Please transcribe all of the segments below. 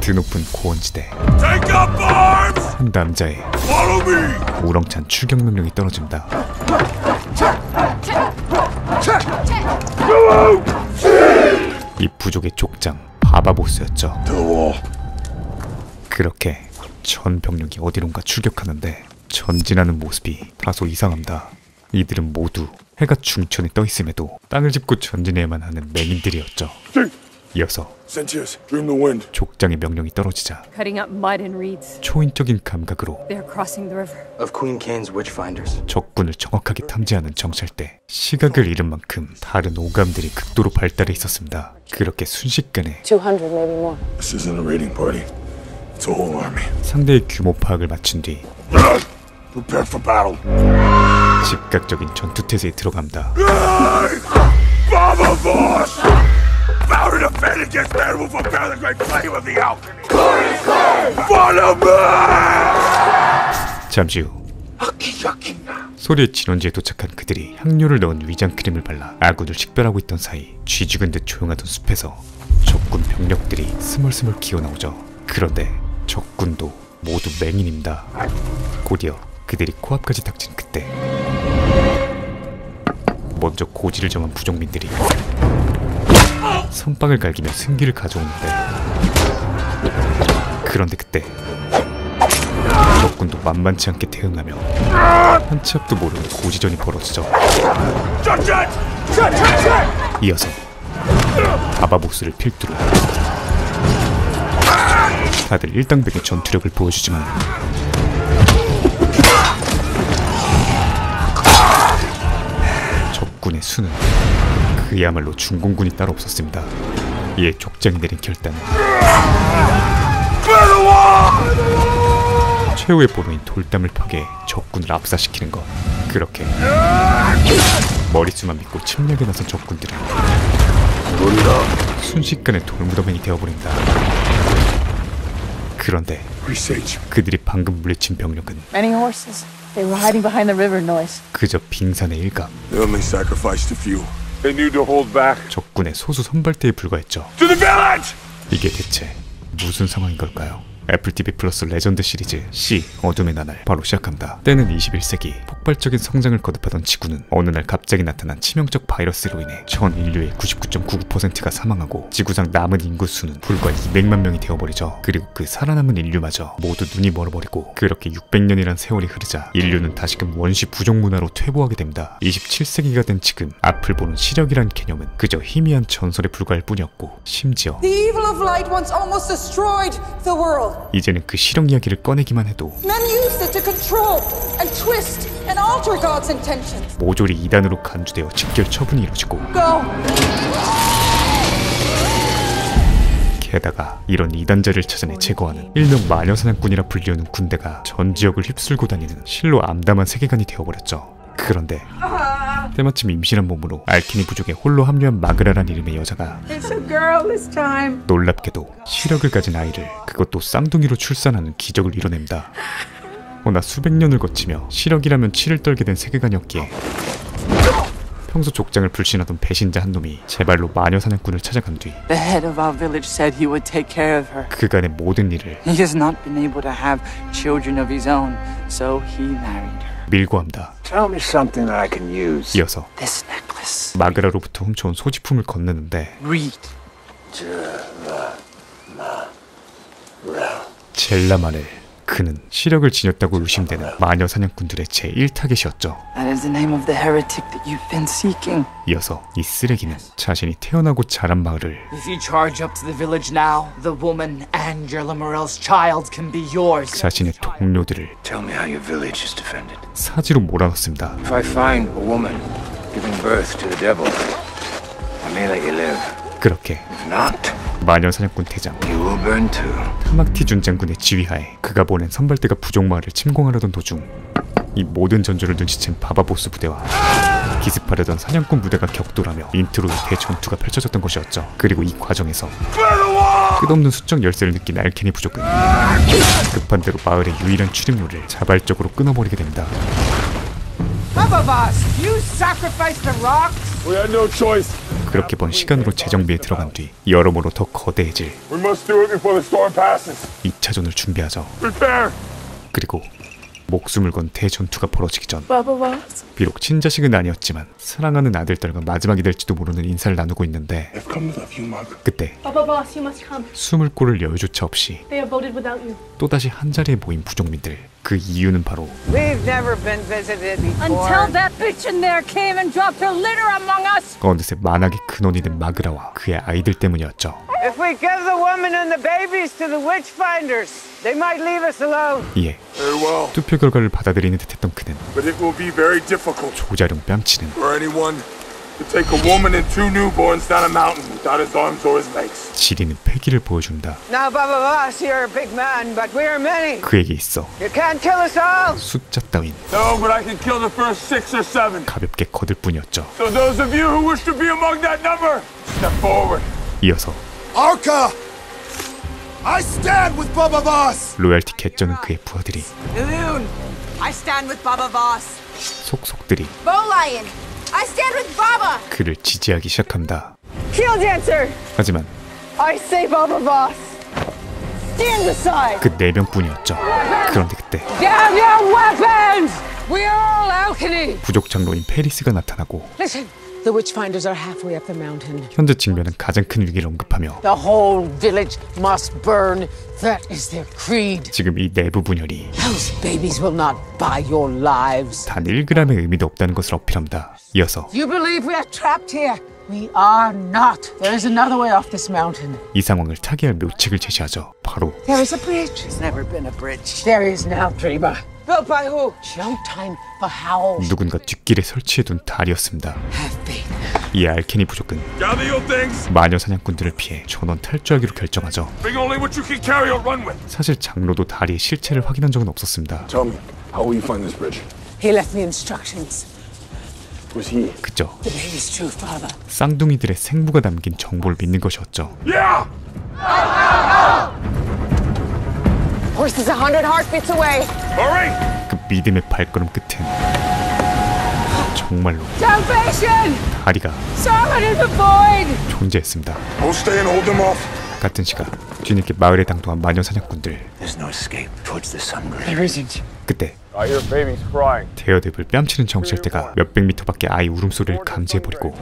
드높은 고원지대! 한 남자의! 우렁찬 출격 명령이 떨어집니다. 이 부족의 족장 바바보스였죠. 그렇게 전 병력이 어디론가 출격하는데 전진하는 모습이 다소 이상합니다. 이들은 모두 해가 중천에 떠 있음에도 땅을 짚고 전진해야만 하는 맹인들이었죠. 이어서 Sentiers, dream the wind. 족장의 명령이 떨어지자 Cutting up mud and reeds. 초인적인 감각으로 They're crossing the river. of Queen Cain's witchfinders. 적군을 정확하게 탐지하는 정찰대 시각을 잃은 만큼 다른 오감들이 극도로 발달해 있었습니다. 그렇게 순식간에 200, maybe more. This isn't a raiding party. It's a whole army. 상대의 규모 파악을 마친 뒤 Prepare for battle. 즉각적인 전투태세에 들어갑니다. Defend against man will prepare the great flame of the alchemy! Follow me! 잠시 후 소리의 진원지에 도착한 그들이 향료를 넣은 위장 크림을 발라 아군을 식별하고 있던 사이 쥐죽은 듯 조용하던 숲에서 적군 병력들이 스멀스멀 기어나오죠. 그런데 적군도 모두 맹인입니다. 곧이어 그들이 코앞까지 닥친 그때 먼저 고지를 정한 부족민들이 선빵을 갈기며 승기를 가져오는데 그런데 그때 적군도 만만치 않게 대응하며 한 치 앞도 모르는 고지전이 벌어지죠. 이어서 바바보스를 필두로 다들 일당백의 전투력을 보여주지만 적군의 수는 그야말로 중공군이 따로 없었습니다. 이에 족장이 내린 결단은 최후의 보루인 돌담을 파괴해 적군을 압사시키는 것. 그렇게 머릿수만 믿고 침략에 나선 적군들은 순식간에 돌무더맹이 되어버린다. 그런데. 그들이 방금 물리친 병력은. 그저 빙산의 일각, 적군의 소수 선발대에 불과했죠. To the village! 이게 대체 무슨 상황인 걸까요? 애플 TV 플러스 레전드 시리즈 See 어둠의 나날 바로 시작합니다. 때는 21세기 폭발적인 성장을 거듭하던 지구는 어느 날 갑자기 나타난 치명적 바이러스로 인해 전 인류의 99.99%가 사망하고 지구상 남은 인구 수는 불과 200만 명이 되어버리죠. 그리고 그 살아남은 인류마저 모두 눈이 멀어버리고 그렇게 600년이란 세월이 흐르자 인류는 다시금 원시 부족 문화로 퇴보하게 됩니다. 27세기가 된 지금 앞을 보는 시력이란 개념은 그저 희미한 전설에 불과할 뿐이었고 심지어 The evil of light once almost destroyed the world. 이제는 그 실형 이야기를 꺼내기만 해도. 모조리 이단으로 간주되어 직결 처분이 이루어지고. 게다가 이런 이단자를 찾아내 제거하는 일명 마녀사냥꾼이라 불리우는 군대가 전 지역을 휩쓸고 다니는 실로 암담한 세계관이 되어버렸죠. 그런데 때마침 임신한 몸으로 알키니 부족에 홀로 합류한 마그라란 이름의 여자가. 놀랍게도 시력을 가진 아이를 그것도 쌍둥이로 출산하는 기적을 이뤄냅니다. 허나 수백 년을 거치며 시력이라면 치를 떨게 된 세계관이었기에 평소 족장을 불신하던 배신자 한 놈이 제발로 마녀 사냥꾼을 찾아간 뒤. 그간의 모든 일을 so. 밀고 합니다. Tell me something that I can use. 이어서 This necklace. 마그라로부터 훔쳐온 소지품을 건네는데 Read. 젤라만을 그는 시력을 지녔다고 의심되는 마녀 사냥꾼들의 제1타겟이었죠. That is the name of the heretic that you've been seeking. 이어서 이 쓰레기는 자신이 태어나고 자란 마을을 If you charge up to the village now, the woman Angela Morel's child can be yours. 자신의 동료들을 Tell me how your village is defended. 사지로 몰아넣습니다. If I find a woman giving birth to the devil, I may let you live. 그렇게 If not, 마녀 사냥꾼 대장 you will burn too. 타막티 준 장군의 지휘하에 그가 보낸 선발대가 부족마을을 침공하려던 도중 이 모든 전조를 눈치챈 바바보스 부대와 기습하려던 사냥꾼 부대가 격돌하며 인트로의 대전투가 펼쳐졌던 것이었죠. 그리고 이 과정에서 끝없는 수적 열세를 느낀 알케니 부족은 급한 대로 마을의 유일한 출입로를 자발적으로 끊어버리게 됩니다. 그렇게 번 시간으로 재정비에 들어간 뒤 여러모로 더 거대해질 We must do it before the storm passes. 2차전을 준비하죠. Prepare. 그리고 목숨을 건 대전투가 벌어지기 전. 비록 친자식은 아니었지만 사랑하는 아들딸과 마지막이 될지도 모르는 인사를 나누고 있는데 I've come to love you, Mug. 그때 Baba Voss, you must come. 숨을 고를 여유조차 없이 They have voted without you. 또다시 한자리에 모인 부족민들 그 이유는 바로 We've never been visited before. Until that bitch in there came and dropped her litter among us. 어느새 만악의 근원이 된 마그라와 그의 아이들 때문이었죠. If we give the woman and the babies to the witch finders, they might leave us alone. 이에 Very well. 투표 결과를 받아들이는 듯했던 그는 But it will be very difficult 조자룡 뺨치는 for anyone to take a woman and two newborns down a mountain without his arms or his legs. 지리는 패기를 보여준다. Now, Baba Voss, you're a big man, but we are many. 그에게 있어 You can't kill us all. 숫자 따윈 No, but I can kill the first six or seven. 가볍게 거들 뿐이었죠. So those of you who wish to be among that number, step forward. 이어서 Arca! I stand with Bubba Voss! 로얄티 개쩌는 그의 부하들이 Ilune, I stand with Baba Voss. 속속들이 Bowlion, I stand with Baba. 그를 지지하기 시작한다. Heel dancer. 하지만 I say Baba Voss. Stand aside. 그네 명뿐이었죠. 그런데 그때 Down your weapons. We are all alchemy. 부족 장로인 페리스가 나타나고 Listen, the witch finders are halfway up the mountain. 현재 직면한 가장 큰 위기를 언급하며 The whole village must burn. That is their creed. 지금 이 내부 분열이 Those babies will not buy your lives. 단 1g의 의미도 없다는 것을 어필합니다. 이어서 You believe we are trapped here? We are not. There is another way off this mountain. 이 상황을 타개할 묘책을 제시하죠. 바로 There is a bridge. There's never been a bridge. There is now, Dreamer. Built by who? Showtime for Howl. 누군가 뒷길에 설치해둔 달이었습니다. Have been. 이 알케니 부족은 Gather your things. 마녀 사냥꾼들을 피해 전원 탈주하기로 결정하죠. Bring only what you can carry or run with. 사실 장로도 다리의 실체를 확인한 적은 없었습니다. Tell me, how will you find this bridge? He left me instructions. Was he? 그저 The baby's true father. 쌍둥이들의 생부가 담긴 정보를 믿는 것이었죠. Yeah! Horse is a hundred heartbeats away. Hurry! 그 믿음의 발걸음 끝엔 정말로 Salvation. 다리가 Summon in the void. 존재했습니다. We'll stay and hold them off. 같은 시각 뒤늦게 마을에 당도한 마녀 사냥꾼들 There's no escape towards the sun. There isn't. 그때 I hear babies crying. 대여듭을 뺨치는 정실대가 몇백 미터 밖의 아이 울음소리를 감지해버리고!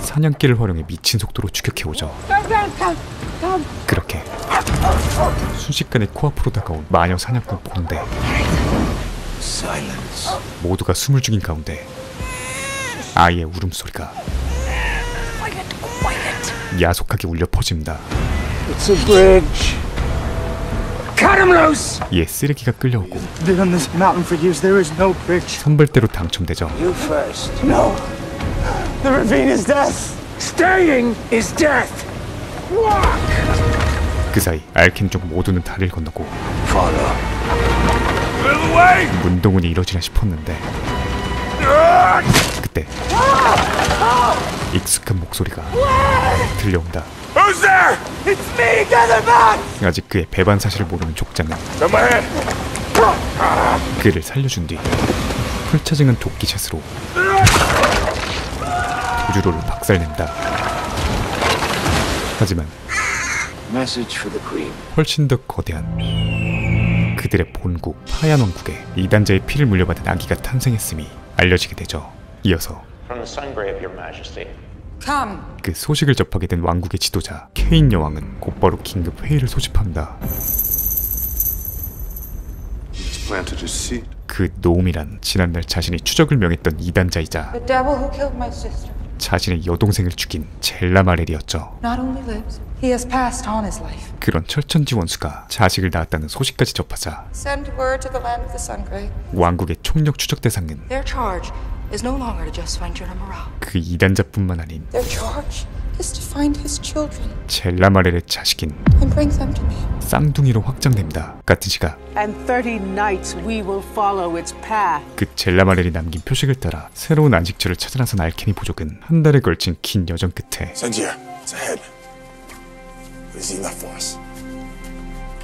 사냥기를 활용해 미친 속도로 추격해오죠. Come, come, come, come. 그렇게 순식간에 코앞으로 다가온 마녀 사냥꾼 Silence. 모두가 숨을 죽인 가운데 아이의 울음소리가 야속하게 울려 퍼집니다. 이에 쓰레기가 끌려오고 Been on this mountain for years. There is no bridge. 선벌대로 당첨되죠. You first. No. The ravine is death. Staying is death. 그 사이 알킨 쪽 모두는 다리를 건너고! 문동은이 이뤄지나 싶었는데 그때 익숙한 목소리가 들려온다. Who's there? It's me, Gatherman! 아직 그의 배반 사실을 모르는 족장은 Got my head. 그를 살려준 뒤 풀차징한 도끼샷으로 도주로를 박살낸다. 하지만 Message for the queen. 훨씬 더 거대한 그들의 본국 파얀 왕국에 이단자의 피를 물려받은 아기가 탄생했음이 알려지게 되죠. 이어서 그 소식을 접하게 된 왕국의 지도자 케인 여왕은 곧바로 긴급 회의를 소집합니다. Seed. 그 노움이란 지난날 자신이 추적을 명했던 이단자이자 The devil who killed my sister 자신의 여동생을 죽인 젤라마렐이었죠. not only lives, he has passed on his life. 그런 철천지 원수가 자식을 낳았다는 소식까지 접하자 Send word to the land of the Sungrave. 왕국의 총력 추적 대상은 Their charge is no longer to just find Jonah Morale. 그 이단자뿐만 아닌 Their charge is to find his children 젤라마렐의 자식인 and bring them to me. 쌍둥이로 확장됩니다. 같은 시각 And 30 nights we will follow its path. 그 젤라마렐이 남긴 표식을 따라 새로운 안식처를 찾아 나선 알케니 부족은 한 달에 걸친 긴 여정 끝에 Sanjir, it's ahead. Is enough for us?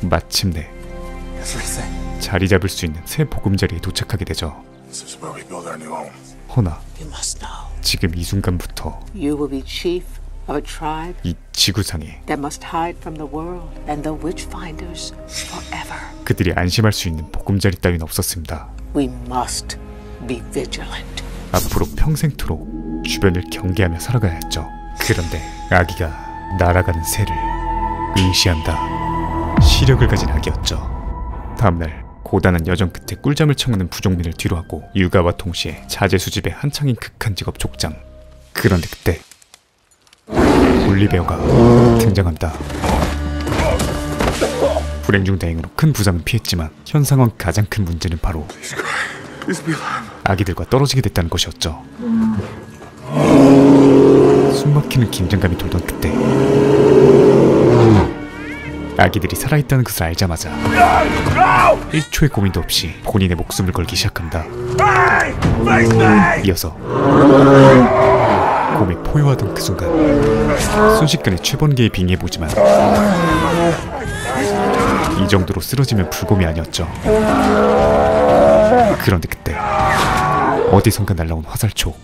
마침내. 자리 잡을 수 있는 새 보금자리에 도착하게 되죠. This is where we build our new home. 허나 You must know. 지금 이 순간부터 You will be chief of a tribe 이 지구상에 that must hide from the world and the witchfinders forever. 그들이 안심할 수 있는 보금자리 따윈 없었습니다. We must be vigilant. 앞으로 평생토록 주변을 경계하며 살아가야 했죠. 그런데 아기가 날아가는 새를 의시한다. 시력을 가진 아기였죠. 다음날 고단한 여정 끝에 꿀잠을 청하는 부족민을 뒤로하고 육아와 동시에 자재 수집에 한창인 극한 직업 족장. 그런데 그때 올리베어가 등장합니다. 불행 중 다행으로 큰 부상은 피했지만 현 상황 가장 큰 문제는 바로 아기들과 떨어지게 됐다는 것이었죠. 숨막히는 긴장감이 돌던 그때 아기들이 살아있다는 것을 알자마자 1초의 고민도 없이 본인의 목숨을 걸기 시작합니다. 이어서 곰이 포효하던 그 순간 순식간에 최번개에 빙의해보지만 이 정도로 쓰러지면 불곰이 아니었죠. 그런데 그때 어디선가 날라온 화살촉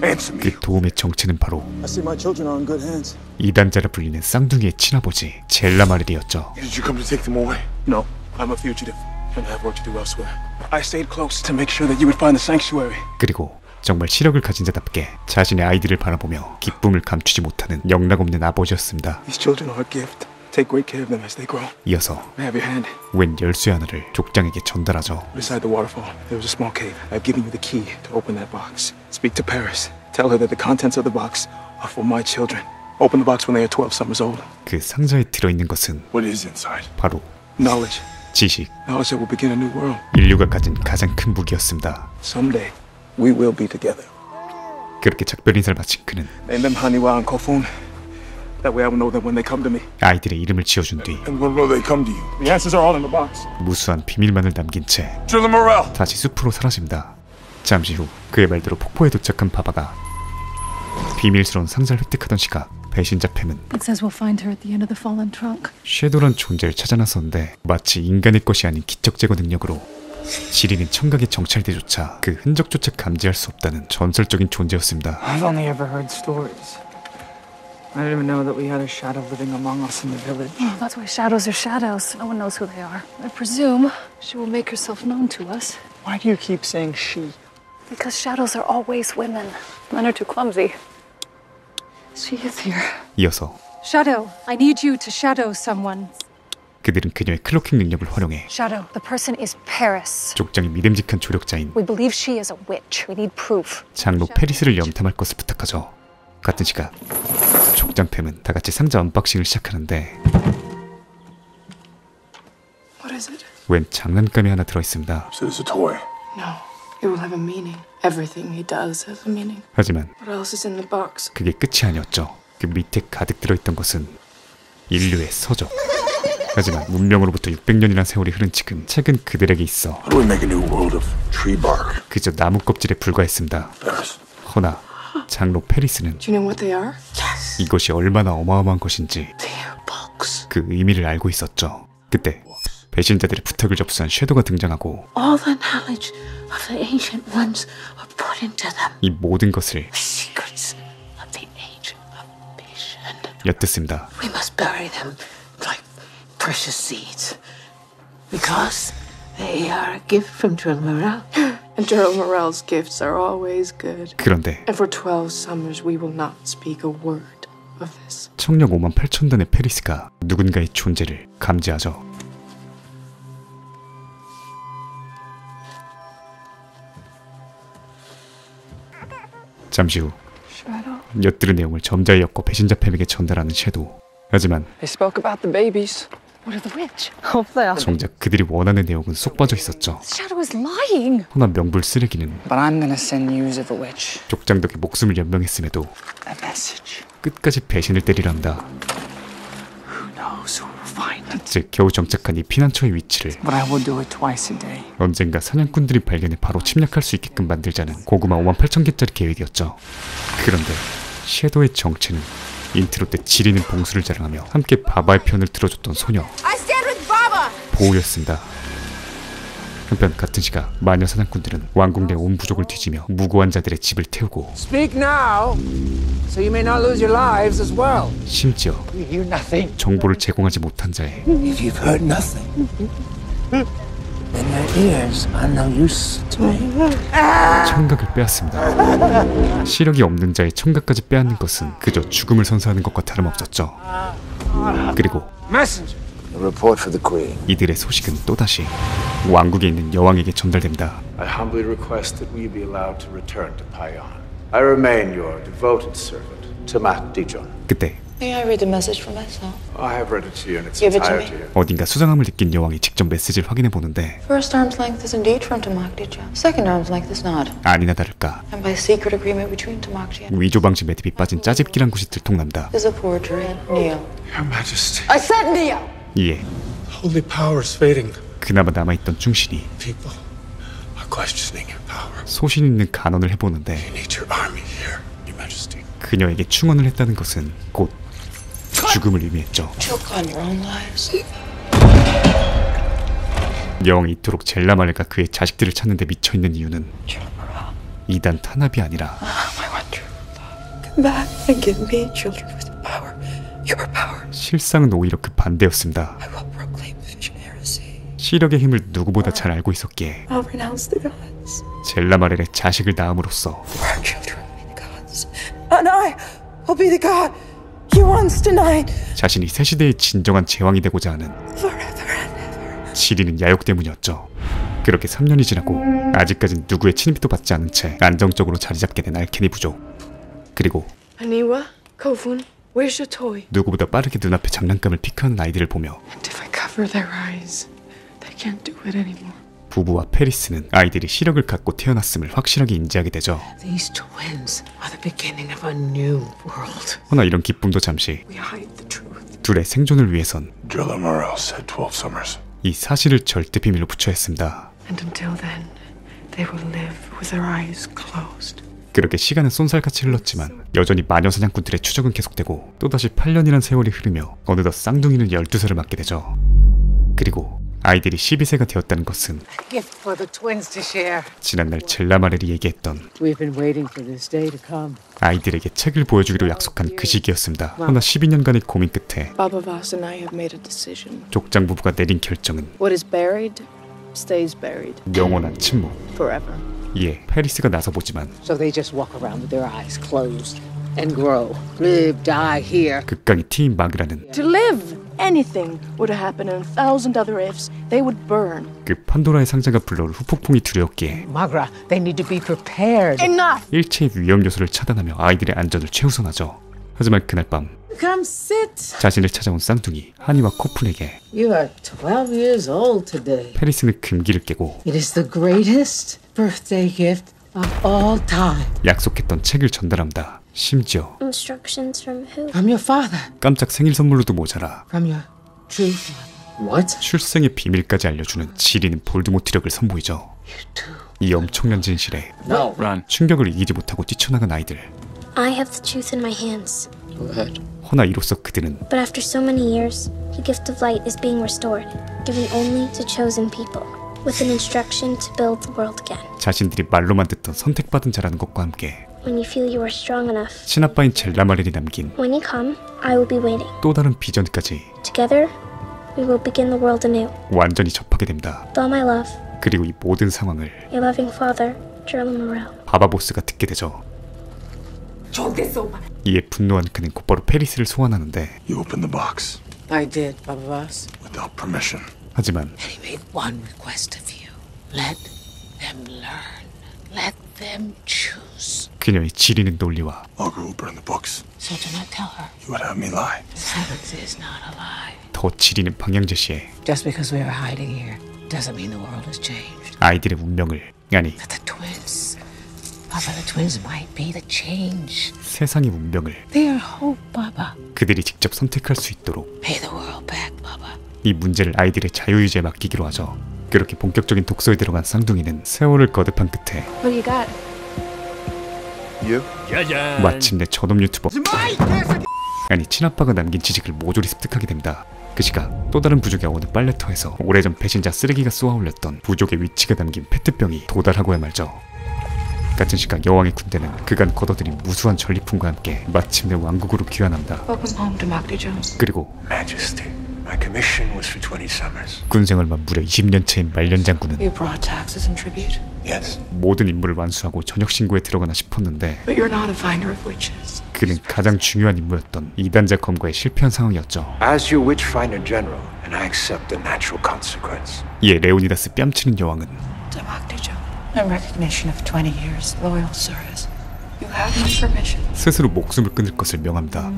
그 도움의 정체는 바로 I see my children are in good hands. 이단자라 불리는 쌍둥이의 친아버지 젤라마르리였죠. Did you come to take them away? No, I'm a fugitive, and I have work to do elsewhere. I stayed close to make sure that you would find the sanctuary. 그리고 정말 시력을 가진 자답게 자신의 아이들을 바라보며 기쁨을 감추지 못하는 영락없는 아버지였습니다. These children are a gift. Take great care of them as they grow. 이어서 May I have your hand? 웬 열쇠 하나를 족장에게 전달하죠. The the to. Speak to Paris. Tell her that the contents of the box are for my children. Open the box when they are 12 summers old. 그 상자에 들어 있는 것은 What is inside? 바로 Knowledge. 지식, Knowledge that will begin a new world. 인류가 가진 가장 큰 무기였습니다. Someday, we will be together. 그렇게 작별 인사를 마친 그는 Name them Haniwa and Kofun. That way I will know them when they come to me. 아이들의 이름을 지어준 뒤 And when will they come to you? The answers are all in the box. 무수한 비밀만을 남긴 채 Driller Morel! 다시 숲으로 사라집니다. 잠시 후 그의 말대로 폭포에 도착한 바바가 비밀스러운 상자를 획득하던 시각 배신자 팸은. 섀도란 존재를 찾아 나섰는데 마치 인간의 것이 아닌 기적 제거 능력으로 지리는 청각의 정찰대조차 그 흔적조차 감지할 수 없다는 전설적인 존재였습니다. I've only ever heard stories. I didn't even know that we had a shadow living among us in the village. Oh, that's why shadows are shadows. No one knows who they are. I presume she will make herself known to us. Why do you keep saying she? Because shadows are always women. Men are too clumsy. She is here. 이어서 Shadow, I need you to shadow someone. 그들은 그녀의 클로킹 능력을 활용해 Shadow, the person is Paris. 족장의 믿음직한 조력자인 We believe she is a witch. We need proof. 장로 페리스를 염탐할 것을 부탁하죠. 같은 시각 족장 팸은 다 같이 상자 unboxing을 시작하는데 What is it? 웬 장난감이 하나 들어 있습니다. So it's a toy. No. It will have a meaning. Everything he does has a meaning. 하지만 What else is in the box? 그게 끝이 아니었죠. 그 밑에 가득 들어있던 것은 인류의 서적. 하지만 문명으로부터 600년이란 세월이 흐른 지금 책은 그들에게 있어? 그저 나무 껍질에 불과했습니다. 허나 장로 페리스는 you know? 이것이 얼마나 어마어마한 것인지. 그 의미를 알고 있었죠. 그때 배신자들의 부탁을 접수한 섀도가 등장하고 All the knowledge of the ancient ones are put into them. 이 모든 것을 The secrets of the ancient of vision. 엿듣습니다. We must bury them like precious seeds. Because they are a gift from Drill Morale. And Gerald Morel's gifts are always good. 그런데 And for 12 summers, we will not speak a word of this. 청력 5만 8천 단의 페리스가 누군가의 존재를 감지하죠. 잠시 후 Shadow? 엿들은 내용을 점자에 엮어 배신자 팸에게 전달하는 섀도우. 하지만 They spoke about the babies. What of the witch? Hopefully. 정작 그들이 원하는 내용은 쏙 빠져 있었죠. Shadow is lying. 허나 명불 쓰레기는 But I'm gonna send you to the witch. 족장 덕에 목숨을 연명했음에도 A message. 끝까지 배신을 때리란다. Who knows who? 즉 겨우 정착한 이 피난처의 위치를. 언젠가 사냥꾼들이 발견해 바로 침략할 수 있게끔 만들자는 고구마 5만 8천 개짜리 계획이었죠. 그런데 섀도의 정체는 인트로 때 지리는 봉술을 자랑하며 함께 바바의 편을 들어줬던 소녀! 보우였습니다. 한편 같은 시각 마녀 사냥꾼들은 왕궁 내 온 부족을 뒤지며 무고한 자들의 집을 태우고 Speak now, so you may not lose your lives as well. 심지어. 정보를 제공하지 못한 자의. 청각을 빼앗습니다. 시력이 없는 자의 청각까지 빼앗는 것은 그저 죽음을 선사하는 것과 다름없었죠. 그리고 Messenger. A report for the Queen. 이들의 소식은 또다시 왕국에 있는 여왕에게 전달됩니다. I humbly request that we be allowed to return to Payan. I remain your devoted servant, Tamak Dijon. 그때 May I read the message for myself? I have read it to you in its Give it to me. 어딘가 수상함을 느낀 여왕이 직접 메시지를 확인해 보는데 First arm's length is indeed from Tamakdija. Second arm's length is not. 아니나 다를까 And by secret agreement between Tamakdi and 위조 방지 매듭이 빠진 짜집기란 곳이 들통난다. is a forgery. Kneel. Your Majesty. I said kneel! 이에 Holy power is fading. 그나마 남아있던 충신이 People are questioning your power. 소신 있는 간언을 해보는데 You need your army here, Your Majesty. 그녀에게 충언을 했다는 것은 곧 죽음을 의미했죠. Choke on your own lives. 여왕이 이토록 젤라말과 그의 자식들을 찾는 데 미쳐있는 이유는 이단 탄압이 아니라 Come back and give me children with power. 실상은 오히려 그 반대였습니다. I will proclaim vision heresy. 시력의 힘을 누구보다 잘 알고 있었기에 I'll renounce the gods. 젤라마렐의 자식을 낳음으로써 Our children will be the gods. And I will be the god he wants tonight. 자신이 새 시대의 진정한 제왕이 되고자 하는. 지리는 야욕 때문이었죠. 그렇게 3년이 지나고 아직까진 누구의 침입도 받지 않은 채 안정적으로 자리 잡게 된 알케니 부족. 그리고 Aniwa, Kofun, where's your toy? 누구보다 빠르게 눈앞에 장난감을 피크하는 아이들을 보며 And if I cover their eyes, they can't do it anymore. 부부와 페리스는 아이들이 시력을 갖고 태어났음을 확실하게 인지하게 되죠. These twins are the beginning of a new world. 허나 이런 기쁨도 잠시 We hide the truth. 둘의 생존을 위해선 Drilla Morel said 12 summers. 이 사실을 절대 비밀로 붙여야 했습니다. And until then, they will live with their eyes closed. 그렇게 시간은 쏜살같이 흘렀지만 여전히 마녀 사냥꾼들의 추적은 계속되고 또다시 8년이란 세월이 흐르며 어느덧 쌍둥이는 12살을 맞게 되죠. 그리고 아이들이 12세가 되었다는 것은. 지난날 젤라마렐이 얘기했던. 아이들에게 책을 보여주기로 약속한 그 시기였습니다. 허나 12년간의 고민 끝에. 족장 부부가 내린 결정은 영원한 침묵. 이에 페리스가 나서보지만 So they just walk around with their eyes closed and grow, live, die here. 극강의 팀 막이라는 To live, anything would happen in a thousand other ifs. They would burn. 그 판도라의 상자가 불러올 후폭풍이 두려웠기에 Magra, they need to be prepared. Enough! 일체의 위험 요소를 차단하며 아이들의 안전을 최우선하죠. 하지만 그날 밤 Come sit. 자신을 찾아온 쌍둥이 하니와 코푼에게 You are 12 years old today. 페리스는 금기를 깨고 It is the greatest birthday gift of all time. 약속했던 책을 전달합니다. 심지어 Instructions from who? From your father. 깜짝 생일 선물로도 모자라 From your true father. What? 출생의 비밀까지 알려주는 지리는 볼드모트력을 선보이죠. 이 엄청난 진실에 No. 충격을 이기지 못하고 뛰쳐나간 아이들. I have the truth in my hands. Good. 허나 이로써 그들은 But after so many years, the gift of light is being restored, given only to chosen people, with an instruction to build the world again. 자신들이 말로만 듣던 선택받은 자라는 것과 함께 When you feel you are strong enough, 친아빠인 젤라마렐이 남긴 when you come, I will be waiting. 또 다른 비전까지 Together, we will begin the world anew. 완전히 접하게 됩니다. With all my love, 그리고 이 모든 상황을 your loving father, Gerald Morel. 바바보스가 듣게 되죠. 이에 분노한 그는 곧바로 페리스를 소환하는데 You opened the box I did, Baba Voss. without permission. 하지만 He made one request of you. Let them learn. Let them choose. 그녀의 지리는 논리와 Augur will burn the books. So do not tell her. You would have me lie. Silence is not a lie. 더 지리는 방향 제시에 Just because we are hiding here doesn't mean the world has changed. 아이들의 운명을 아니 But the twins, Baba, the twins might be the change. 세상의 운명을 They are hope, Baba. 그들이 직접 선택할 수 있도록 이 문제를 아이들의 자유의지에 맡기기로 하죠. 그렇게 본격적인 독서에 들어간 쌍둥이는 세월을 거듭한 끝에 What do you got? You? 마침내 전업 유튜버 아니 친아빠가 남긴 지식을 모조리 습득하게 됩니다. 그 시각 또 다른 부족의 어느 빨래터에서 오래전 배신자 쓰레기가 쏘아올렸던 부족의 위치가 담긴 페트병이 도달하고야 말죠. 같은 시각 여왕의 군대는 그간 걷어들인 무수한 전리품과 함께 마침내 왕국으로 Jones. 그리고 Majesty, my commission was for 20 summers. 군생활만 무려 20년 차인 말년 장군은 You brought taxes and tribute, Yes. 모든 임무를 완수하고 전역 신고에 들어가나 싶었는데 but you're not a finder of witches. 그는 가장 중요한 임무였던 이단자 검거에 실패한 상황이었죠. As your Witchfinder General, and I accept the natural consequence. 이에 레오니다스 뺨치는 여왕은 To Magda Jones. In recognition of 20 years loyal service, you have my permission 스스로 목숨을 끊을 것을 명합니다.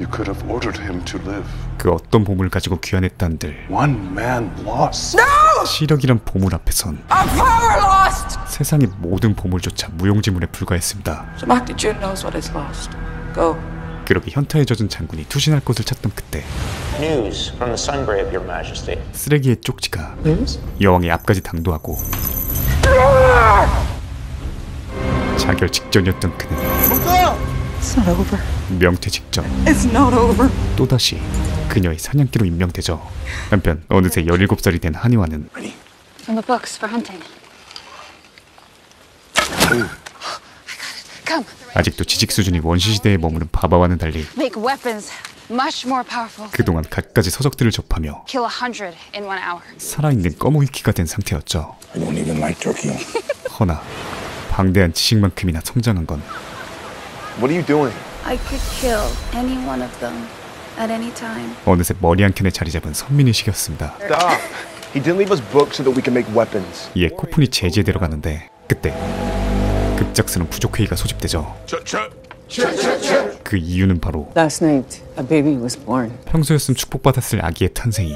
You could have ordered him to live. 그 어떤 보물을 가지고 귀환했다는들 One man lost. 시력이란 보물 앞에선 Our power lost! 세상의 모든 보물조차 무용지물에 불과했습니다. So Magda June knows what is lost. Go. 그렇게 현타에 젖은 장군이 투신할 곳을 찾던 그때 News from the Sungrave, Your Majesty. 쓰레기의 쪽지가 여왕의 앞까지 당도하고 자결 직전이었던 그는. 명퇴 직전 It's not over. 또다시 그녀의 사냥개로 임명되죠. 한편 어느새 17살이 된 한의와는 아직도 지식 수준이 원시시대에 머무른 바바와는 달리. 그동안 갖가지 서적들을 접하며. 살아있는 꺼모위키가 된 상태였죠. 허나 방대한 지식만큼이나 성장한 건 What are you doing? I could kill any one of them at any time. 어느새 머리 한 켠에 자리 잡은 선민의식이었습니다. Stop. He didn't leave us books so that we can make weapons. 이에 코푼이 제지에대로 가는데 그때 급작스런 부족 회의가 소집되죠. 그 이유는 바로 Last night, a baby was born. 평소였음 축복받았을 아기의 탄생이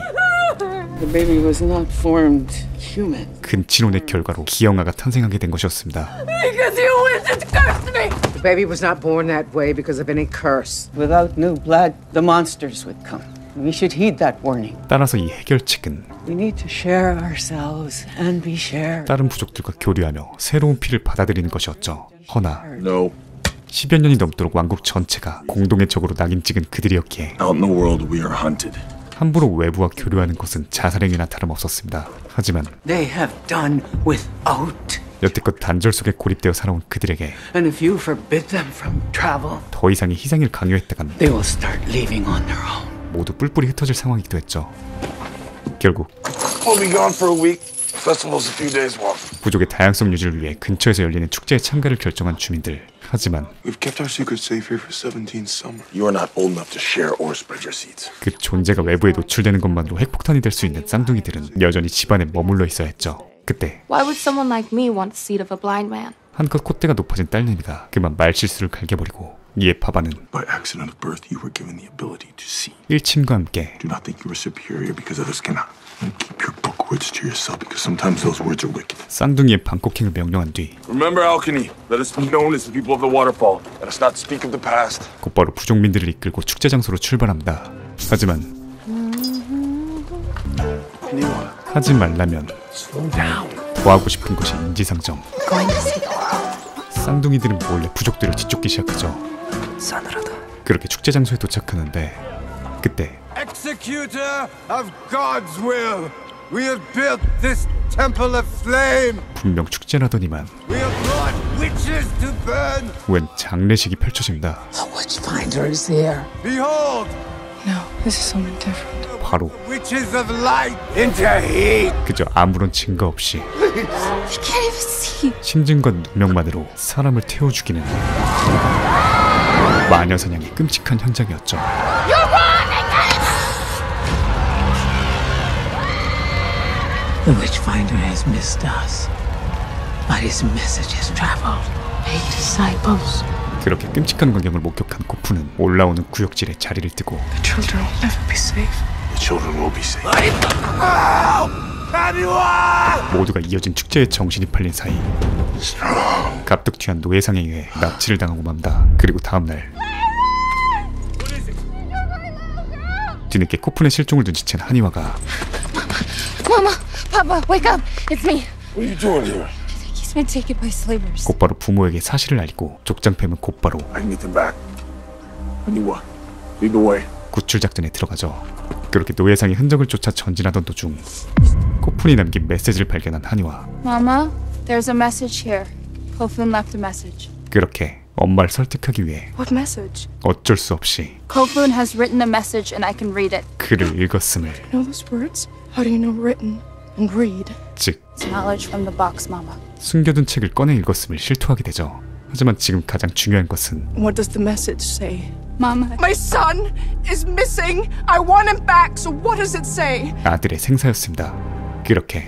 The baby was not formed human. 근친혼의 결과로 기영아가 탄생하게 된 것이었습니다. Because you witches cursed me! The baby was not born that way because of any curse. Without new blood, the monsters would come. We should heed that warning. 따라서 이 해결책은 We need to share ourselves and be shared. 다른 부족들과 교류하며 새로운 피를 받아들이는 것이었죠. 허나 No. 10여 년이 넘도록 왕국 전체가 공동의 적으로 낙인 찍은 그들이었기에 Out in the world, we are hunted. 함부로 외부와 교류하는 것은 자살행위나 다름없었습니다. 하지만 They have done without. 여태껏 단절 속에 고립되어 살아온 그들에게 And if you forbid them from travel, 더 이상의 희생을 강요했다간 they will start leaving on their own. 모두 뿔뿔이 흩어질 상황이기도 했죠. 결국 We'll be gone for a week. Festival's a few days walk. 부족의 다양성 유지를 위해 근처에서 열리는 축제에 참가를 결정한 주민들. 하지만 We've kept our secrets safe here for 17 summers. You are not old enough to share or spread your seeds. 그 존재가 외부에 노출되는 것만으로 핵폭탄이 될 수 있는 쌍둥이들은 여전히 집안에 머물러 있어야 했죠. 그때 Why would someone like me want the seed of a blind man? 한껏 콧대가 높아진 딸내미가 그만 말실수를 갈겨버리고 이에 파바는 By accident of birth, you were given the ability to see. 일침과 함께 쌍둥이의 방콕행을 명령한 뒤. 곧바로 부족민들을 이끌고 축제 장소로 출발합니다. 하지만 하지 말라면 더 하고 싶은 것이 인지상정. 쌍둥이들은 몰래 부족들을 뒤쫓기 시작하죠. 그렇게 축제 장소에 도착하는데 그때 Executor of God's will, we have built this temple of flame. 분명 축제라더니만 We have brought witches to burn. 웬 장례식이 펼쳐집니다. The witchfinder is there. Behold, No, this is something different. 바로 witches of light into heat. 그저 아무런 증거 없이 I can't even see. 심증과 누명만으로 사람을 태워 죽이는 마녀 사냥의 끔찍한 현장이었죠. The witchfinder has missed us. But his message has traveled. Make disciples. 그렇게 끔찍한 광경을 목격한 코프는 올라오는 구역질에 자리를 뜨고 The children will never be safe. The children will be safe. 모두가 이어진 축제에 정신이 팔린 사이 갑툭튀한 노예상에 의해 납치를 당하고 맙니다. 그리고 다음날 뒤늦게 코푼의 실종을 눈치챈 한이와가 Mama, Papa, wake up. It's me. What are you doing here? He's been taken by slavers. 곧바로 부모에게 사실을 알리고 족장팸은 곧바로 I get them back. Aniwa, lead the way. 구출 작전에 들어가죠. 그렇게 노예상의 흔적을 쫓아 전진하던 도중 코푼이 남긴 메시지를 발견한 한이와 Mama, there's a message here. Kofun left a message. 그렇게 엄마를 설득하기 위해 What message? 어쩔 수 없이 Kofun has written a message and I can read it. 글을 읽었음을 Know those words? How do you know written? 즉 It's knowledge from the box, Mama. 숨겨둔 책을 꺼내 읽었음을 실토하게 되죠. 하지만 지금 가장 중요한 것은 What does the message say? Mama. My son is missing. I want him back. So what does it say? 아들의 생사였습니다. 그렇게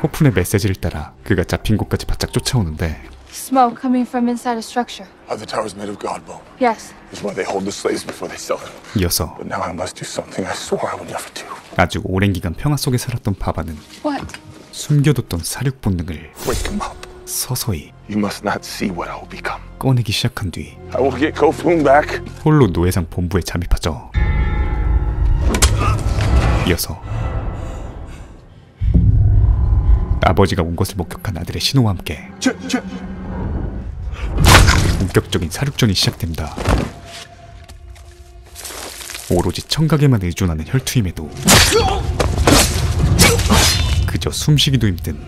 코푼의 메시지를 따라 그가 잡힌 곳까지 바짝 쫓아오는데 Smoke coming from inside a structure. Are the towers made of god bone? Yes. That's why they hold the slaves before they sell them. 이어서 But now I must do something I swore I would never do. 아주 오랜 기간 평화 속에 살았던 바바는 What? 숨겨뒀던 사륙 본능을 Wake him up. 서서히 You must not see what I will become. 꺼내기 시작한 뒤 I will get Kofun back. 홀로 노예상 본부에 잠입하죠. 이어서 아버지가 온 것을 목격한 아들의 신호와 함께 본격적인 사륙전이 시작됩니다. 오로지 청각에만 의존하는 혈투임에도 그저 숨쉬기도 힘든.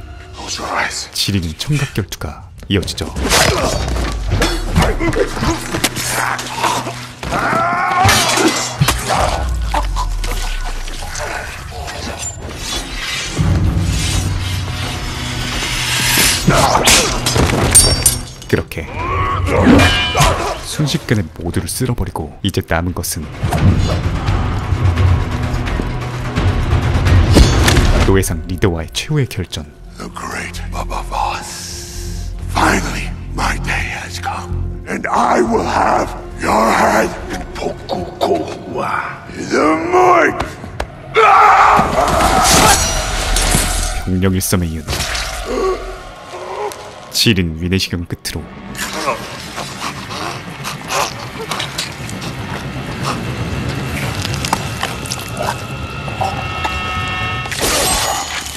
지리는 청각 결투가 이어지죠. 그렇게 순식간에 모두를 쓸어버리고 이제 남은 것은 노예상 리더와의 최후의 결전 The great Baba Voss. Finally, my day has come, and I will have your head in Pokukowa. The might. 병력 일섬에 이은 지린 위내시경 끝으로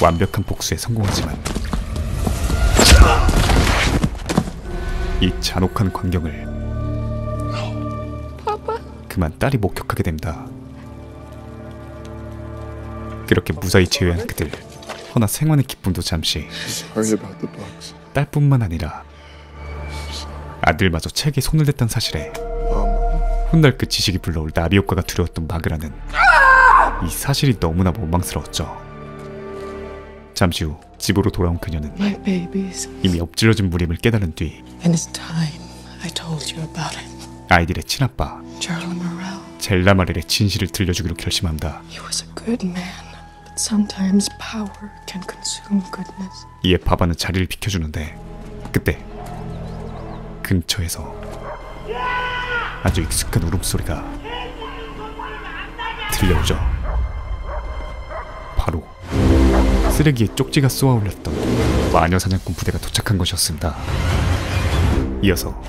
완벽한 복수에 성공하지만 이 잔혹한 광경을 그만 딸이 목격하게 됩니다. 그렇게 무사히 제외한 그들 허나 생활의 기쁨도 잠시. 딸뿐만 아니라 아들마저 책에 손을 댔다는 사실에 훗날 그 지식이 불러올 나비 효과가 두려웠던 마그라는 이 사실이 너무나 원망스러웠죠. 잠시 후 집으로 돌아온 그녀는. 이미 엎질러진 무림을 깨달은 뒤. 아이들의 친아빠. 젤라마렐의 진실을 들려주기로 goodness. 이에 바바는 자리를 비켜주는데 그때 근처에서 아주 익숙한 울음소리가 들려오죠. 쓰레기에 쪽지가 쏘아올렸던 마녀 사냥꾼 부대가 도착한 것이었습니다. 이어서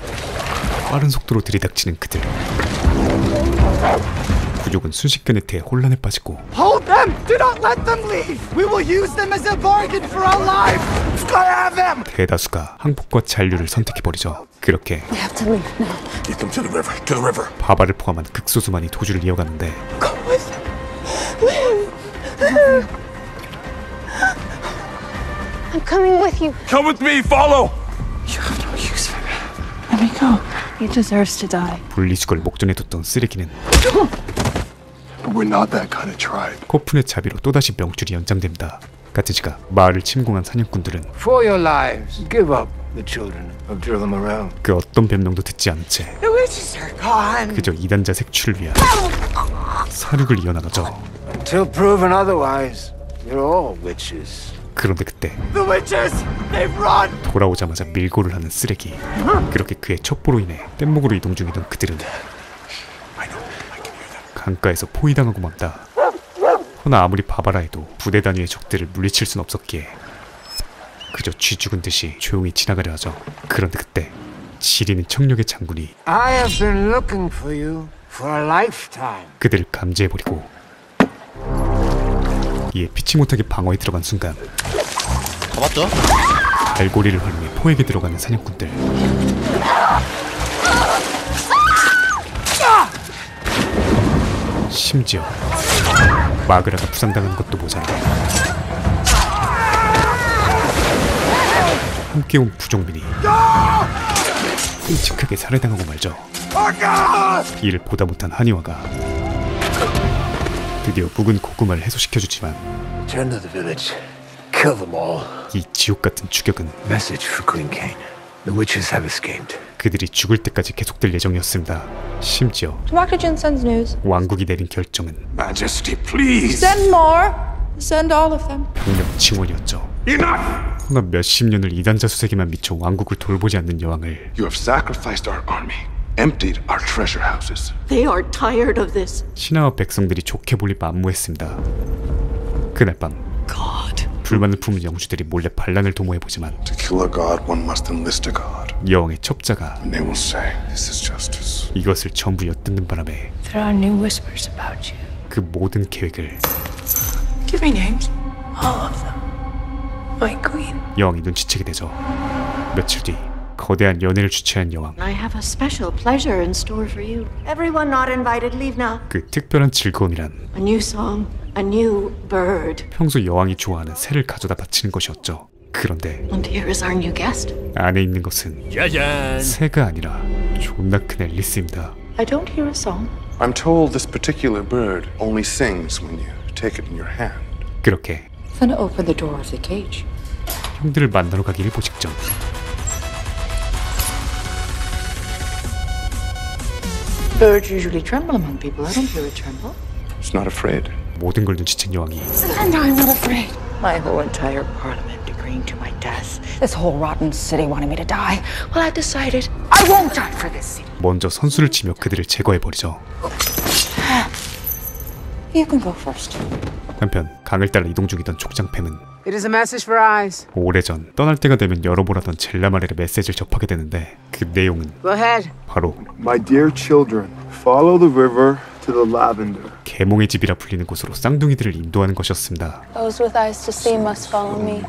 빠른 속도로 들이닥치는 그들. 부족은 순식간에 대혼란에 빠지고 Hold them! Do not let them leave! We will use them as a bargain for our lives! I have them! 대다수가 항복과 잔류를 선택해버리죠. 그렇게 We have to leave now. Get them to the river. To the river. 바바를 포함한 극소수만이 도주를 이어가는데 I'm coming with you. Come with me. Follow. Let me go. He deserves to die. 분리수거를 목전에 뒀던 쓰레기는 But we're not that kind of tribe. 코푼의 자비로 또다시 명줄이 연장됩니다. 가트지가 마을을 침공한 사냥꾼들은 For your lives, give up the children of Drillum Morel. 그 어떤 변명도 듣지 않은 채 The witches are gone. 그저 이단자 색출을 위한 사륙을 이어나가죠. Until proven otherwise, you're all witches. 그런데 그때 The witches! They've run! 돌아오자마자 밀고를 하는 쓰레기. 그렇게 그의 첩보로 인해 뗏목으로 이동 중이던 그들은 강가에서 포위당하고 맙다. 허나 아무리 바바라 해도 부대 단위의 적들을 물리칠 순 없었기에 그저 쥐 죽은 듯이 조용히 지나가려 하죠. 그런데 그때 지리는 청력의 장군이. 그들을 감지해버리고 이에 피치 못하게 방어에 들어간 순간 잡았죠? 알고리를 활용해 포획에 들어가는 사냥꾼들 심지어 마그라가 부상당한 것도 모자라 함께 온 부족민이 끔찍하게 살해당하고 말죠. 이를 보다 못한 한이와가 드디어 묵은 고구마를 해소시켜주지만 Turn to the village. Kill them all. 이 지옥 같은 추격은 Message for Queen Kane. The witches have escaped. 그들이 죽을 때까지 계속될 예정이었습니다. 심지어. 왕국이 내린 결정은 Majesty, please. Send more. Send all of them. 병력 증원이었죠. 허나 몇십 년을 이단자 수색에만 미쳐 왕국을 돌보지 않는 여왕을 Emptied our treasure houses. They are tired of this. 신하와 백성들이 좋게 볼리 만무했습니다. 그날 밤 불만을 품은 영주들이 몰래 반란을 도모해 보지만 To kill a god, one must enlist a god. 여왕의 첩자가 And they will say, This is justice. 이것을 전부 엿듣는 바람에 There are new whispers about you. 그 모든 계획을 Give me names. All of them. My queen. 여왕이 눈치채게 되죠. 며칠 뒤 거대한 연회를 주최한 여왕 I have a special pleasure in store for you. Everyone not invited, leave now. 그 특별한 즐거움이란 A new song, a new bird. 평소 여왕이 좋아하는 새를 가져다 바치는 것이었죠. 그런데 And here is our new guest. 안에 있는 것은 짜잔. 새가 아니라 존나 큰 앨리스입니다. I don't hear a song. I'm told this particular bird only sings when you take it in your hand. 그렇게 Then open the door of the cage. 형들을 만나러 가기 일보 직전 Birds usually tremble among people. I don't hear it tremble. It's not afraid. 모든 걸 눈치챈 여왕이 And I'm not afraid. My whole entire parliament agreeing to my death. This whole rotten city wanted me to die. Well, I decided I won't die for this city. 먼저 선수를 치며 그들을 제거해버리죠. 한편 강을 따라 이동 중이던 족장팸은 It is a message for eyes. 오래전 떠날 때가 되면 열어보라던 젤라마렐의 메시지를 접하게 되는데 그 내용은 Go ahead. 바로 My dear children, follow the river to the lavender. 계몽의 집이라 불리는 곳으로 쌍둥이들을 인도하는 것이었습니다. Those with eyes to see must follow me.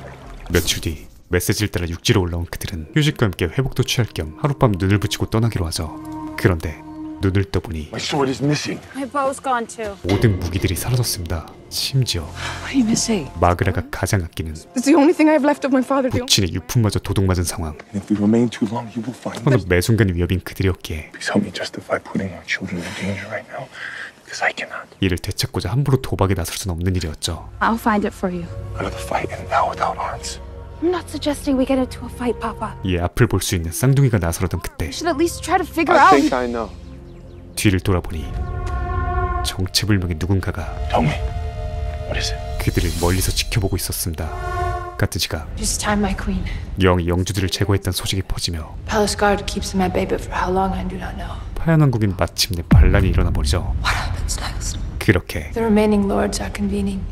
며칠 뒤 메시지를 따라 육지로 올라온 그들은 휴식과 함께 회복도 취할 겸 하룻밤 눈을 붙이고 떠나기로 하죠. 그런데 눈을 떠보니 My sword is missing. My bow's gone too. 모든 무기들이 사라졌습니다. 심지어 What are you missing? 마그라가 가장 아끼는 It's the only thing I have left of my father. The 부친의 유품마저 도둑맞은 상황. If we remain too long, you will find 허나 매 순간 위협인 그들이었기에 Please help me justify putting our children in danger right now, because I cannot. 이를 되찾고자 함부로 도박에 나설 수는 없는 일이었죠. I'll find it for you. I'd rather fight and now without arms. I'm not suggesting we get into a fight, Papa. 이에 앞을 볼 수 있는 쌍둥이가 나서려던 그때 We should at least try to figure I out. think I know. 뒤를 돌아보니 정체불명의 누군가가 is it? 그들을 멀리서 지켜보고 있었습니다. 같은 시각 Just time, my queen. 영이 영주들을 제거했다는 소식이 퍼지며 Palace guard keeps them at bay, but for how long I do not know. 파얀 왕국인 마침내 반란이 일어나 버리죠. 그렇게.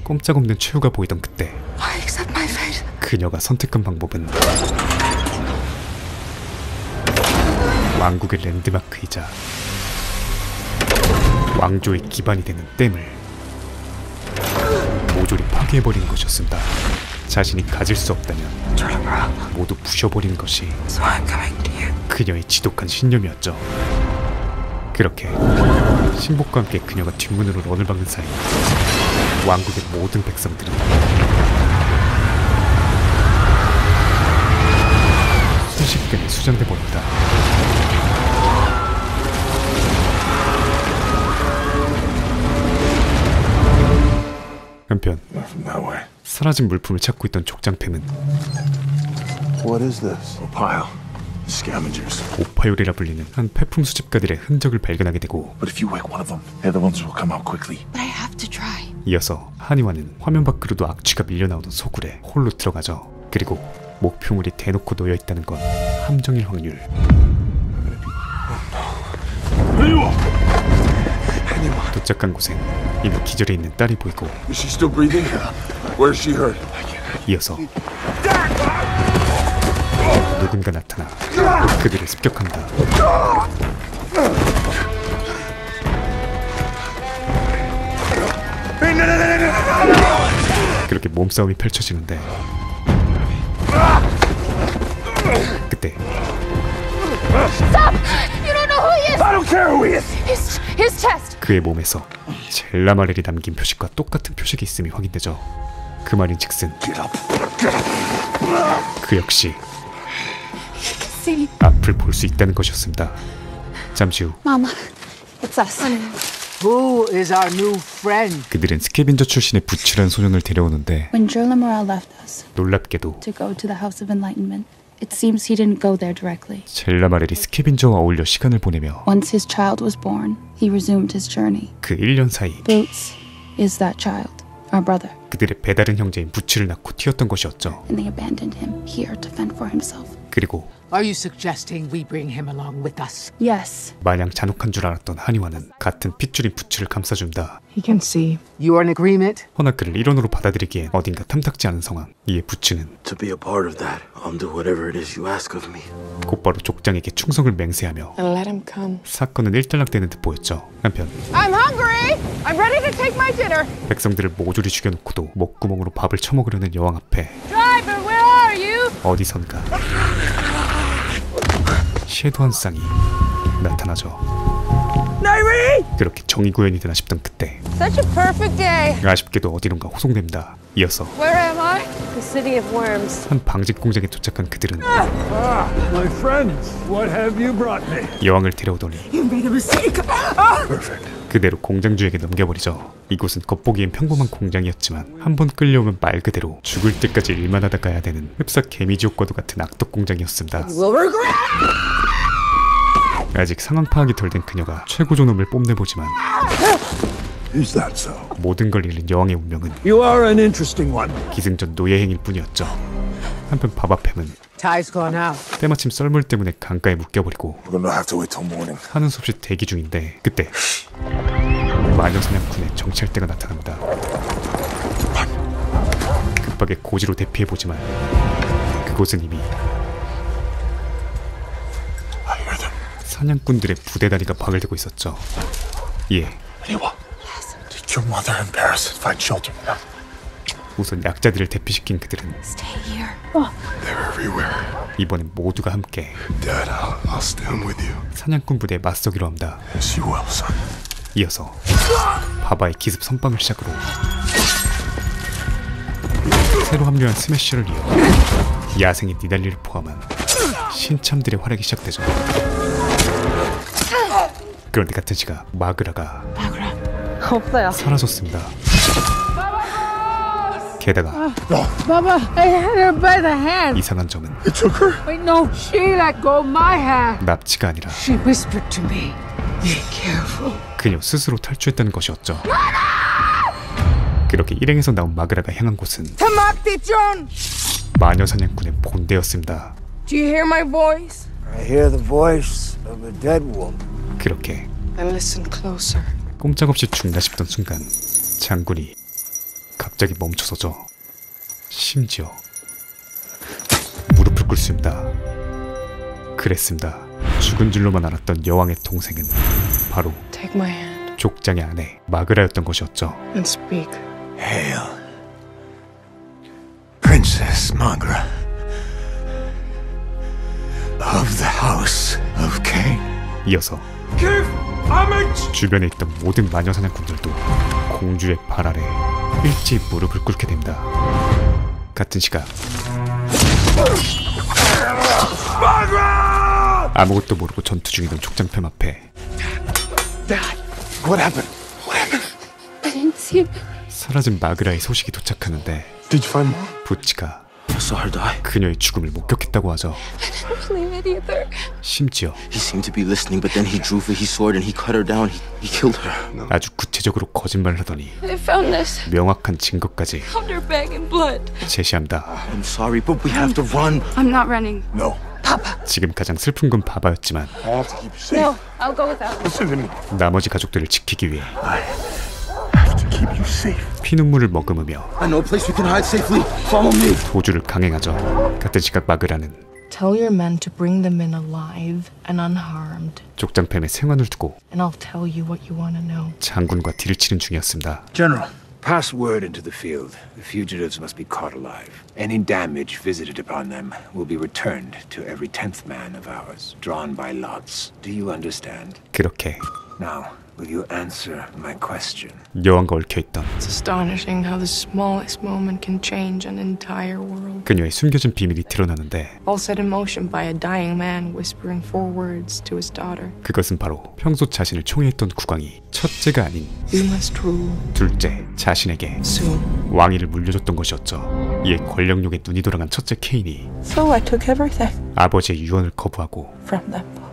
꼼짝없는 최후가 보이던 그때 I accept my fate. 그녀가 선택한 방법은 왕국의 랜드마크이자 왕조의 기반이 되는 댐을 모조리 파괴해버리는 것이었습니다. 자신이 가질 수 없다면 모두 부셔버리는 것이. 그녀의 지독한 신념이었죠. 그렇게 신복과 함께 그녀가 뒷문으로 런을 박는 사이 왕국의 모든 백성들이 순식간에 수장돼 버립니다. 사라진 물품을 찾고 있던 족장팸은 What is this? A pile. Scavengers. 오파요리라 불리는 한 폐품 수집가들의 흔적을 발견하게 되고 But if you wake one of them, the other ones will come out quickly. But I have to try. 이어서 한이와는 화면 밖으로도 악취가 밀려나오는 소굴에 홀로 들어가죠. 그리고 목표물이 대놓고 놓여 있다는 건 함정일 확률. 도착한 곳엔 이미 기절해 있는 딸이 보이고 Is she still breathing? Where is she hurt? 이어서 누군가 나타나 그들을 습격합니다. 그렇게 몸싸움이 펼쳐지는데 그때 His, his chest. 그의 몸에서 젤라마렐이 남긴 표식과 똑같은 표식이 있음이 확인되죠. 그 말인즉슨 그 역시 앞을 볼 수 있다는 것이었습니다. 잠시 후 Mama, it's us. Who is our new friend? 그들은 스캐빈저 출신의 부츠란 소년을 데려오는데 When Jorla Morel left us 놀랍게도 to go to the House of Enlightenment, it seems he didn't go there directly. 젤라마렐이 스캐빈저와 어울려 시간을 보내며 Once his child was born, he resumed his journey. 그 1년 사이 Boots is that child, our brother, 그들의 배다른 형제인 부츠를 낳고 튀었던 것이었죠. and they abandoned him here to fend for himself. 그리고 Are you suggesting we bring him along with us? Yes, 마냥 잔혹한 줄 알았던 한이와는 같은 핏줄인 부츠를 감싸준다. He can see. You are in agreement? 허나 그를 일원으로 받아들이기엔 어딘가 탐탁지 않은 상황. 이에 부츠는 To be a part of that, I'll do whatever it is you ask of me. 곧바로 족장에게 충성을 맹세하며 And let him come. 사건은 일단락되는 듯 보였죠. 한편 I'm hungry. I'm ready to take my dinner. 백성들을 모조리 죽여놓고도 목구멍으로 밥을 처먹으려는 여왕 앞에 Driver, where are you? 어디선가 섀도한 쌍이 나타나죠. Nairi! 그렇게 정의 구현이 되나 싶던 그때 Such a perfect day. 아쉽게도 어디론가 호송됩니다. 이어서 Where am I? The city of worms. 한 방직 공장에 도착한 그들은 my friends, what have you brought me? 여왕을 데려오더니 You made a mistake. Ah! 그대로 공장주에게 넘겨버리죠. 이곳은 겉보기엔 평범한 공장이었지만 한 번 끌려오면 말 그대로 죽을 때까지 일만 하다 가야 되는 흡사 개미지옥과도 같은 악덕 공장이었습니다. 아직 상황 파악이 덜 된 그녀가 최고 존엄을 뽐내보지만 Is that so? 모든 걸 잃은 여왕의 운명은 You are an interesting one. 기승전 노예행일 뿐이었죠. 한편 바바팸은 Ty's gone out. 때마침 썰물 때문에 강가에 묶여버리고 We're gonna have to wait till morning. 하는 수 없이 대기 중인데 그때 마녀 사냥꾼의 정찰 때가 나타납니다. 급하게 고지로 대피해보지만 그곳은 이미 사냥꾼들의 부대 다리가 박을대고 있었죠. 예, your mother and Paris find shelter now? 우선 약자들을 대피시킨 그들은 stay here. They're everywhere. 이번엔 모두가 함께 Dad, I'll, I'll stand with you. 사냥꾼 부대에 맞서기로 합니다. Yes, you will, son. 이어서 바바의 기습 선빵을 시작으로 새로 합류한 스매셔를 이어 야생의 니달리를 포함한 신참들의 활약이 시작되죠. 그런데 같은 시각 마그라가 없어요. 사라졌습니다. 게다가 Baba, I had her by the hand. 이상한 점은 It took her? Wait, no, she let go of my hand. 납치가 아니라 She whispered to me, Be careful. 그녀 스스로 탈주했다는 것이었죠. 그렇게 일행에서 나온 마그라가 향한 곳은! 마녀 사냥꾼의 본대였습니다. Do you hear my voice? I hear the voice of a dead woman. 그렇게 And listen closer. 꼼짝없이 죽나 싶던 순간 장군이 갑자기 멈춰서죠. 심지어 무릎을 꿇습니다. 그랬습니다. 죽은 줄로만 알았던 여왕의 동생은 바로 Take my hand 족장의 아내 마그라였던 것이었죠. and speak. Hail. Princess Magra. Of the House of Cain. 이어서 Give! 주변에 있던 모든 마녀 사냥꾼들도 공주의 발 아래 일찍 무릎을 꿇게 됩니다. 같은 시각 아무것도 모르고 전투 중이던 족장편 앞에. 사라진 마그라의 소식이 도착하는데 Did you find mom? 부치가 I saw her die. 그녀의 죽음을 목격했다고 하죠. I didn't believe it either. 심지어 He seemed to be listening, but then he drew for his sword and he cut her down. He, he killed her. 아주 구체적으로 거짓말을 하더니 I found this. 명확한 증거까지 Found her bag in blood. 제시합니다. I'm sorry, but we have to run. I'm not running. No. 지금 가장 슬픈 건 바바였지만 I have to keep you safe. No, I'll go without. Listen to me. 나머지 가족들을 지키기 위해 피눈물을 머금으며 I know a place we can hide safely. Follow me. 도주를 강행하죠. 같은 시각 마그라는 Tell your men to bring them in alive and unharmed, 족장팸의 생환을 두고 and I'll tell you what you want to know. 장군과 딜을 치는 중이었습니다. General, Pass word into the field. The fugitives must be caught alive. Any damage visited upon them will be returned to every tenth man of ours, drawn by lots. Do you understand? 그렇게 Now, will you answer my question? 여왕과 얽혀 있던 It's astonishing how the smallest moment can change an entire world. 그녀의 숨겨진 비밀이 드러나는데 All set in motion by a dying man whispering four words to his daughter. 그것은 바로 평소 자신을 총애했던 국왕이 첫째가 아닌 You must rule. 둘째 자신에게 Soon. 왕위를 물려줬던 것이었죠. 이에 권력욕에 눈이 돌아간 첫째 케인이 So I took everything 아버지의 유언을 거부하고 from them both.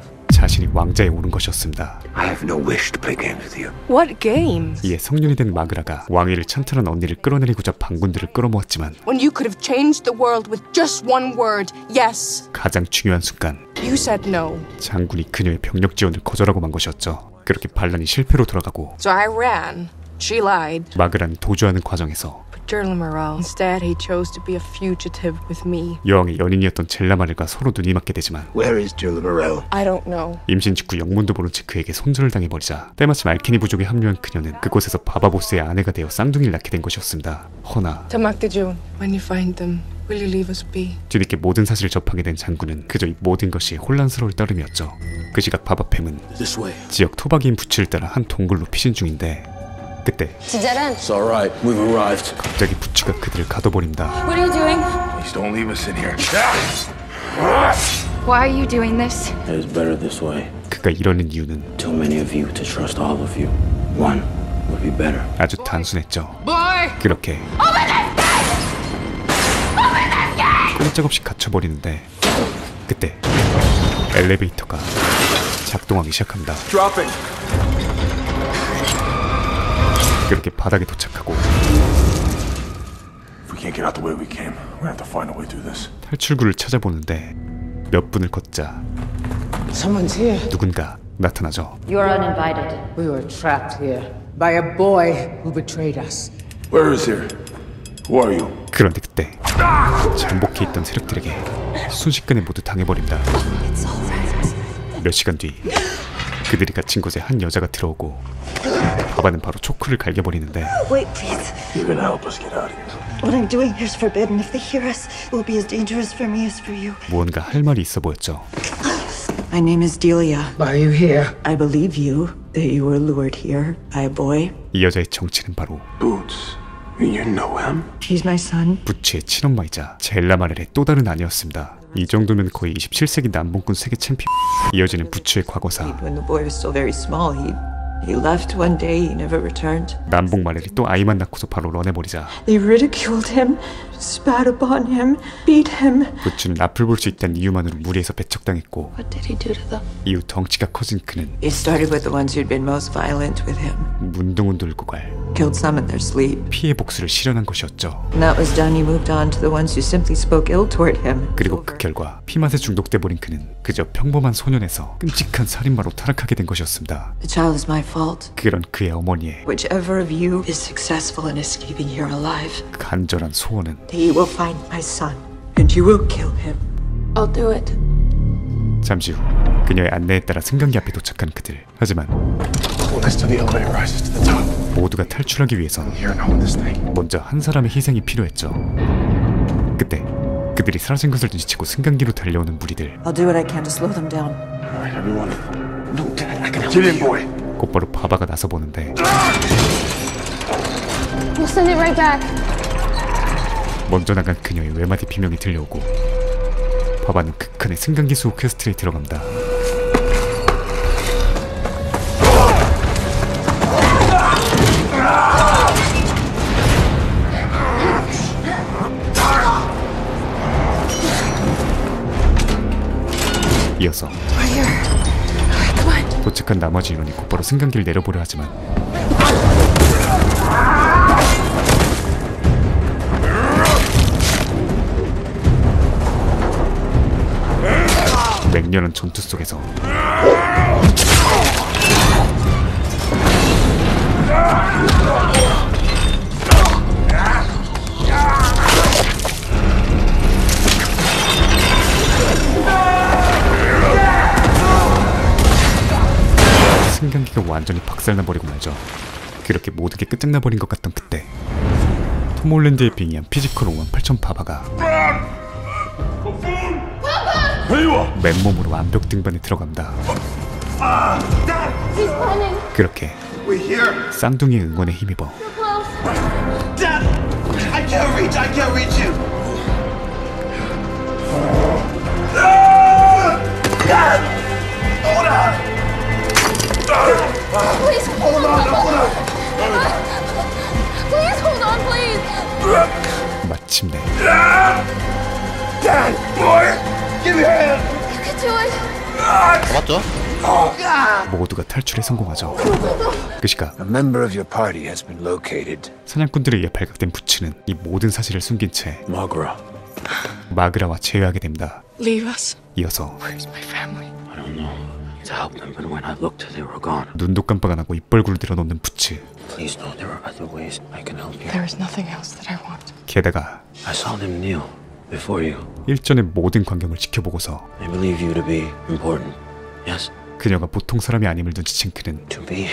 자신이 왕자에 오른 것이었습니다. I have no wish to play games with you. What games? 이에 성년이 된 마그라가 왕위를 찬탈한 언니를 끌어내리고자 방군들을 끌어모았지만 When you could have changed the world with just one word, yes. 가장 중요한 순간 You said no. 장군이 그녀의 병력 지원을 거절하고 만 것이었죠. 그렇게 반란이 실패로 돌아가고 So I ran. She lied. 마그라는 도주하는 과정에서 But Derlin Morel, instead, he chose to be a fugitive with me. 여왕의 연인이었던 젤라마를과 서로 눈이 맞게 되지만 Where is Jill Morel? I don't know. 임신 직후 영문도 모른 채 그에게 손절을 당해버리자 때마침 알케니 부족에 합류한 그녀는 그곳에서 바바보스의 아내가 되어 쌍둥이를 낳게 된 것이었습니다. 허나 Tamak June, when you find them, will you leave us be? 뒤늦게 모든 사실을 접하게 된 장군은 그저 이 모든 것이 혼란스러울 따름이었죠. 그 시각 바바팸은 This way. 지역 토박이인 부츠를 따라 한 동굴로 피신 중인데 그때 It's all right. We've arrived. 갑자기 부츠가 그들을 가둬버립니다. What are you doing? Please don't leave us in here. Why are you doing this? It is better this way. 그가 이러는 이유는 Too many of you to trust all of you. One would be better. 아주 단순했죠. Boy! 그렇게 꼼짝없이 갇혀버리는데 그때 엘리베이터가 작동하기 시작합니다. Dropping. 그렇게 바닥에 도착하고 If we can't get out the way we came, we're gonna have to find a way through this. 탈출구를 찾아보는데 몇 분을 걷자 Someone's here. 누군가 나타나죠. You're uninvited. We were trapped here by a boy who betrayed us. Where is here? Who are you? 그런데 그때 잠복해 있던 세력들에게 순식간에 모두 당해버립니다. 몇 시간 뒤 그들이 갇힌 곳에 한 여자가 들어오고 바바는 바로 초크를 갈겨버리는데 Wait, please. You're gonna help us get out of here. What I'm doing here is forbidden. If they hear us, it will be as dangerous for me as for you. 무언가 할 말이 있어 보였죠. My name is Delia. Why are you here? I believe you that you were lured here by a boy. 이 여자의 정체는 바로 Boots. You know him? He's my son. 부츠의 친엄마이자 젤라 마렐의 또 다른 아내였습니다. 이 정도면 거의 27세기 남봉꾼 세계 챔피언. 이어지는 부츠의 과거사 He left one day. He never returned. 남봉 마렐이 또 아이만 낳고서 바로 런해버리자 They ridiculed him, spat upon him, beat him. 부츠는 앞을 볼 수 있다는 이유만으로 무리해서 배척당했고 What did he do to them? 이후 덩치가 커진 그는 It started with the ones who'd been most violent with him. 문둥은 돌고 갈 Killed some in their sleep. 피해 복수를 실현한 것이었죠. When that was done, he moved on to the ones who simply spoke ill toward him. 그리고 그 결과 피맛에 중독돼 버린 그는 그저 평범한 소년에서 끔찍한 살인마로 타락하게 된 것이었습니다. The child is my fault. 그런 그의 어머니의 Whichever of you is successful in escaping here alive, 간절한 소원은 he will find my son, and you will kill him. I'll do it. 잠시 후 그녀의 안내에 따라 승강기 앞에 도착한 그들. 하지만 Next to the elevator rises to the top. 모두가 탈출하기 위해선. 먼저 한 사람의 희생이 필요했죠. 그때 그들이 사라진 것을 눈치채고 승강기로 달려오는 무리들. I'll do what I can to slow them down. All right, everyone. No, Dad, I can help Get in, boy. 곧바로 바바가 나서 보는데. 먼저 나간 그녀의 외마디 비명이 들려오고 바바는 극한의 승강기 수호 퀘스트에 들어갑니다. 이어서 도착한 나머지 인원이 곧바로 승강기를 내려보려 하지만 맹렬한 전투 속에서 승강기가 완전히 박살나버리고 말죠. 그렇게 모든 게 끝장나버린 것 같던 그때 톰 홀랜드에 빙의한 피지컬 5만 8천 바바가 맨몸으로 완벽 등반에 들어간다. 그렇게. 쌍둥이의 응원에 힘입어 Please hold on. Please hold on, please. 마침내 Dad! Boy! Give me your hand! You can do it. 잡았죠? Oh! 모두가 탈출에 성공하죠. 그 시각 A member of your party has been located. 사냥꾼들에 의해 발각된 부츠는 이 모든 사실을 숨긴 채. 마그라와 재회하게 됩니다. Leave us. 이어서 Where's my family? I don't know. To help them, but when I looked, they were gone. 눈도 깜빡 안 하고 입벌구를 늘어놓는 부츠. Please know there are other ways I can help you. There is nothing else that I want. 게다가 I saw them kneel before you. 일전의 모든 광경을 지켜보고서 I believe you to be important. Yes? 그녀가 보통 사람이 아님을 눈치챈 그는 To be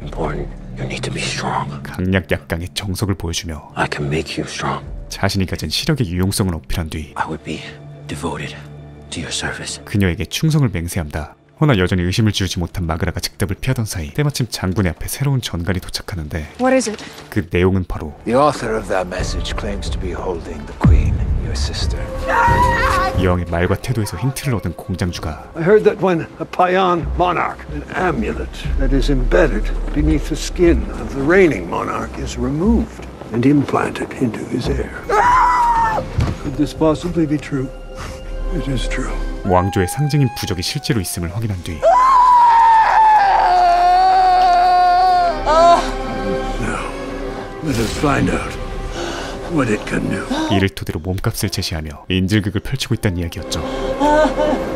important, you need to be strong. 강약 약강의 정석을 보여주며 I can make you strong. 자신이 가진 시력의 유용성을 어필한 뒤 I would be devoted to your service. 그녀에게 충성을 맹세합니다. 허나 여전히 의심을 지우지 못한 마그라가 즉답을 피하던 사이 때마침 장군의 앞에 새로운 전갈이 도착하는데 What is it? 그 내용은 바로 The author of that message claims to be holding the Queen, your sister. 여왕의 말과 태도에서 힌트를 얻은 공장주가 I heard that when a Payan monarch, an amulet that is embedded beneath the skin of the reigning monarch, is removed and implanted into his heir. Could this possibly be true? It is true. 왕조의 상징인 부적이 실제로 있음을 확인한 뒤 Let us find out what it can do. 이를 토대로 몸값을 제시하며 인질극을 펼치고 있다는 이야기였죠.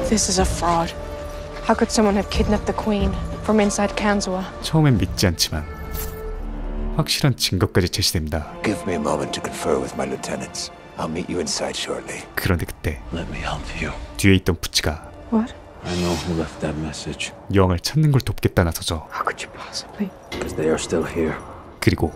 This is a fraud. How could someone have kidnapped the queen from inside Kanzua? 처음엔 믿지 않지만 확실한 증거까지 제시됩니다. Give me a moment to confer with my lieutenants. I'll meet you inside shortly. 그런데 그때 뒤에 있던 부치가 What? I know who left that message. 여왕을 찾는 걸 돕겠다 나서죠. How could you possibly? Because they are still here. 그리고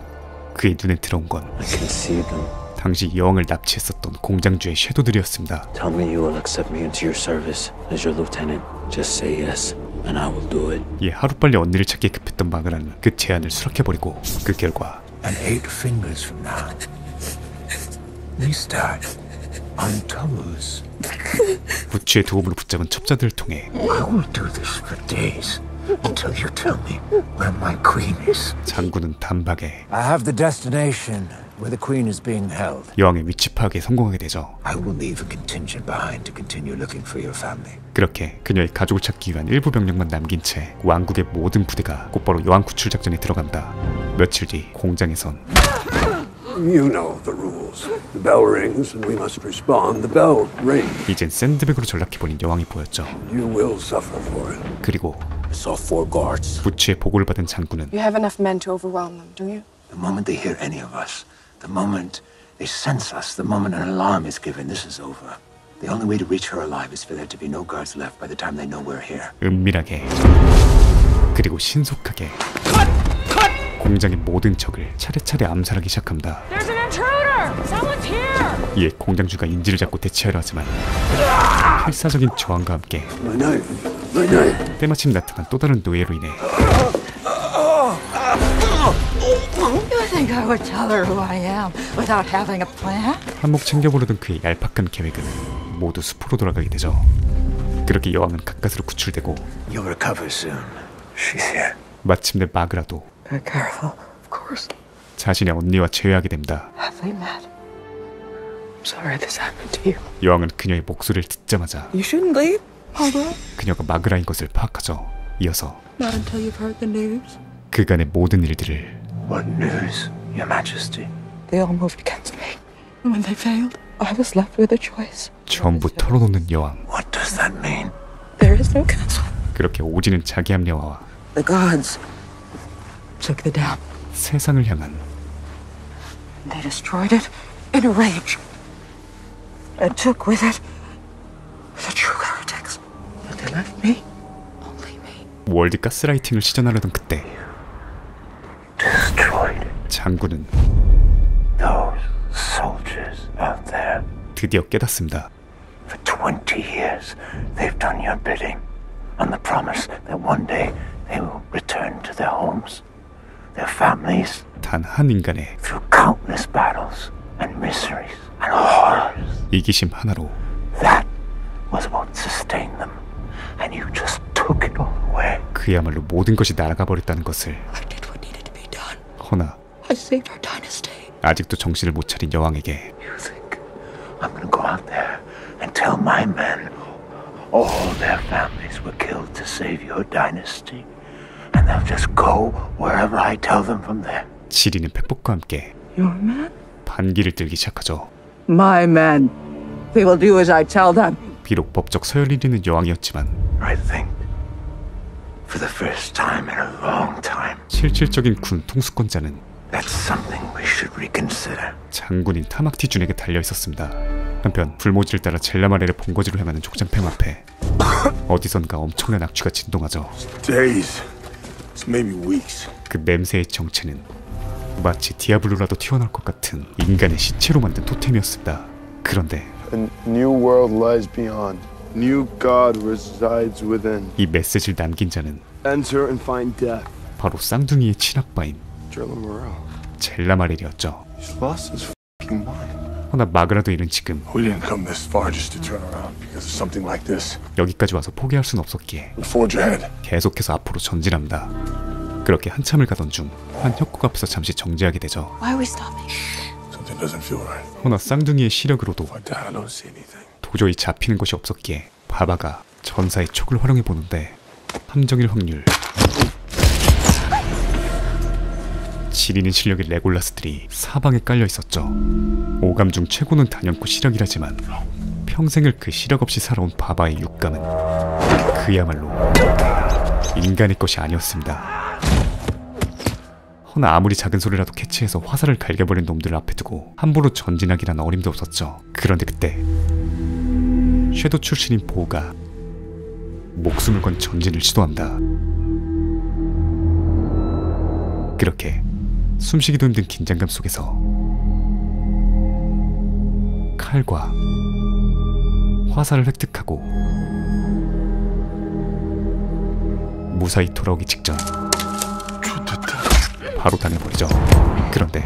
그의 눈에 들어온 건 I can see them. 당시 여왕을 납치했었던 공장주의 섀도들이었습니다. Tell me you will accept me into your service as your lieutenant. Just say yes, and I will do it. 이 하루빨리 언니를 찾기에 급했던 마그라는 그 제안을 수락해버리고 그 결과 부츠의 도움으로 붙잡은 첩자들을 통해 I will do this for days until you tell me where my queen is. 장군은 단박에 I have the destination where the queen is being held. 여왕의 위치 파악에 성공하게 되죠. I will leave a contingent behind to continue looking for your family. 그렇게 그녀의 가족을 찾기 위한 일부 병력만 남긴 채 왕국의 모든 부대가 곧바로 여왕 구출 작전에 들어간다. 며칠 뒤 공장에선 You know the rules. The bell rings and we must respond. The bell rings. 이젠 샌드백으로 전락해버린 여왕이 보였죠. You will suffer for it. 그리고 I saw four guards. 부츠의 보고를 받은 장군은 You have enough men to overwhelm them, don't you? The moment they hear any of us, the moment they sense us, the moment an alarm is given, this is over. The only way to reach her alive is for there to be no guards left by the time they know we're here. 은밀하게 그리고 신속하게 공장의 모든 적을 차례차례 암살하기 시작합니다. There's an intruder! Someone's here! 이에 공장주가 인지를 잡고 대치하려 하지만 필사적인 저항과 함께. 때마침 나타난 또 다른 노예로 인해 You think I would tell her who I am without having a plan? 한몫 챙겨보려던 그의 얄팍한 계획은 모두 수포로 돌아가게 되죠. 그렇게 여왕은 가까스로 구출되고. 마침내 마그라도 Be careful. Of course. 자신의 언니와 재회하게 됩니다. Have they met? I'm sorry this happened to you. 여왕은 그녀의 목소리를 듣자마자 You shouldn't leave, Margaret. 그녀가 마그라인 것을 파악하죠. 이어서 Not until you've heard the news. 그간의 모든 일들을 What news, Your Majesty? They all moved against me. And when they failed, I was left with a choice. 전부 털어놓는 여왕. What does that mean? There is no counsel. 그렇게 오지는 자기 합리화와 The gods took the dam. 세상을 향한 They destroyed it in a rage. And took with it the true heretics. But they left me. Only me. 월드 가스라이팅을 시전하려던 그때 장군은 Those soldiers out there, 드디어 깨닫습니다. for 20 years, they've done your bidding on the promise that one day they will return to their homes, Their families, 단 한 인간의 through countless battles and miseries and horrors. 이기심 하나로 That was what sustained them, and you just took it all away. 그야말로 모든 것이 날아가 버렸다는 것을 허나 I saved our dynasty. 아직도 정신을 못 차린 여왕에게 I'm gonna go out there and tell my men all their families were killed to save your dynasty, and they'll just go wherever I tell them from there. 지리는 팩폭과 함께 Your men? 반기를 들기 시작하죠. My men. They will do as I tell them. 비록 법적 서열이 있는 여왕이었지만 I think, for the first time in a long time, 실질적인 군 통수권자는 that's something we should reconsider. 장군인 타막티 준에게 달려 있었습니다. 한편 불모지를 따라 젤라마레를 본거지로 향하는 족장팸 앞에 어디선가 엄청난 악취가 진동하죠. Days. It's maybe weeks. 그 냄새의 정체는 마치 디아블로라도 튀어나올 것 같은 인간의 시체로 만든 토템이었습니다. 그런데 A new world lies beyond. New God resides within. 이 메시지를 남긴 자는 Enter and find death. 바로 쌍둥이의 친아빠인. 젤라마렐이었죠. 허나 마그라도 이른 지금. 여기까지 와서 포기할 순 없었기에. 계속해서 앞으로 전진합니다. 그렇게 한참을 가던 중 한 협곡 앞에서 잠시 정지하게 되죠. Why are we stopping? Something doesn't feel right. 허나 쌍둥이의 시력으로도 Dad, I don't see anything. 도저히 잡히는 것이 없었기에 바바가 전사의 촉을 활용해 보는데 함정일 확률 지리는 실력의 레골라스들이 사방에 깔려 있었죠. 오감 중 최고는 단연코 시력이라지만 평생을 그 시력 없이 살아온 바바의 육감은 그야말로 인간의 것이 아니었습니다. 허나 아무리 작은 소리라도 캐치해서 화살을 갈겨버린 놈들을 앞에 두고 함부로 전진하기란 어림도 없었죠. 그런데 그때 섀도 출신인 보가 목숨을 건 전진을 시도한다. 그렇게 숨쉬기도 힘든 긴장감 속에서 칼과 화살을 획득하고 무사히 돌아오기 직전 바로 당해버리죠. 그런데?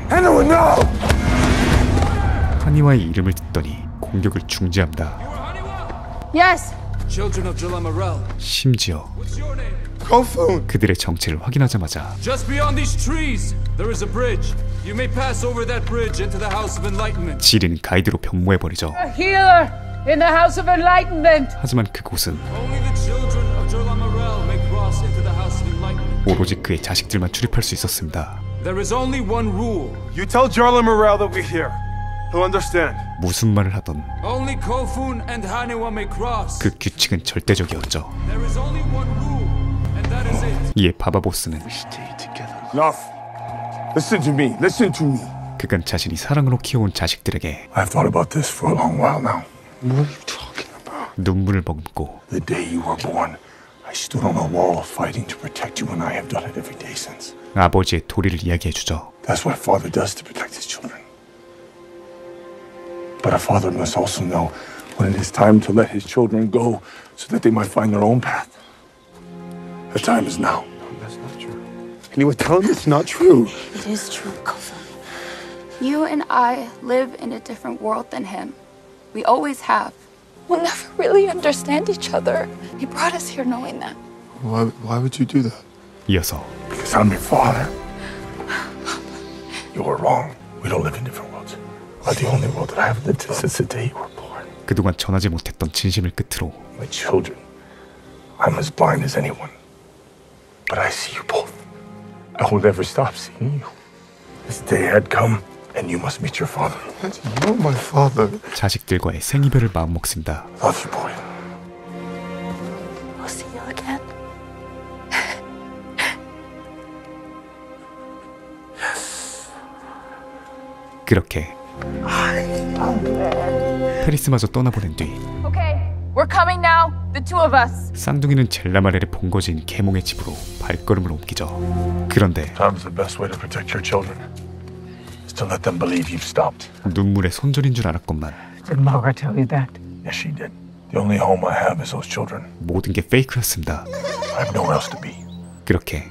하니와의 이름을 듣더니 공격을 중지합니다. Yes. Children of Jalamarel. 심지어 What's your name? Kofun. 그들의 정체를 확인하자마자 Just beyond these trees, there is a bridge. You may pass over that bridge into the House of Enlightenment. 지린 가이드로 변모해 버리죠. A healer in the House of Enlightenment. 하지만 그곳은 Only the children of Jalamarel may cross into the House of Enlightenment. 오로지 그의 자식들만 출입할 수 있었습니다. There is only one rule. You tell Jarla Morel that we're here. 무슨 말을 하던 Only Kofun and Haniwa may cross. 그 규칙은 절대적이었죠. There is only one rule, and that is it. 이에 바바보스는 Enough. Listen to me. Listen to me. 그간 자신이 사랑으로 키워온 자식들에게 I've thought about this for a long while now. What are you talking about? 눈물을 머금고 The day you were born, I stood on a wall fighting to protect you, and I have done it every day since. 아버지의 도리를 이야기해주죠. But a father must also know when it is time to let his children go so that they might find their own path. The time is now. That's not true. Can you tell him it's not true? It is true, Kofa. You and I live in a different world than him. We always have. We'll never really understand each other. He brought us here knowing that. Why, why would you do that? Yes, all. Because I'm your father. You're wrong. We don't live in different worlds. 그동안 전하지 못했던 진심을 끝으로 My children. I'm as blind as anyone. But I see you both. I will never stop seeing you. This day had come, and you must meet your father. You're my father. 자식들과의 생이별을 마음먹습니다. Love you, boy. We'll see you again. 그렇게 페리스마저 떠나보낸 뒤 Okay, we're coming now. The two of us. 쌍둥이는 젤라마렐의 본거지인 계몽의 집으로 발걸음을 옮기죠. 그런데 Time's the best way to protect your children. is to let them believe you've stopped. 눈물의 손절인 줄 알았건만 Did Margaret tell you that? Yes, she did. The only home I have is those children. 모든 게 페이크였습니다. I have nowhere else to be. 그렇게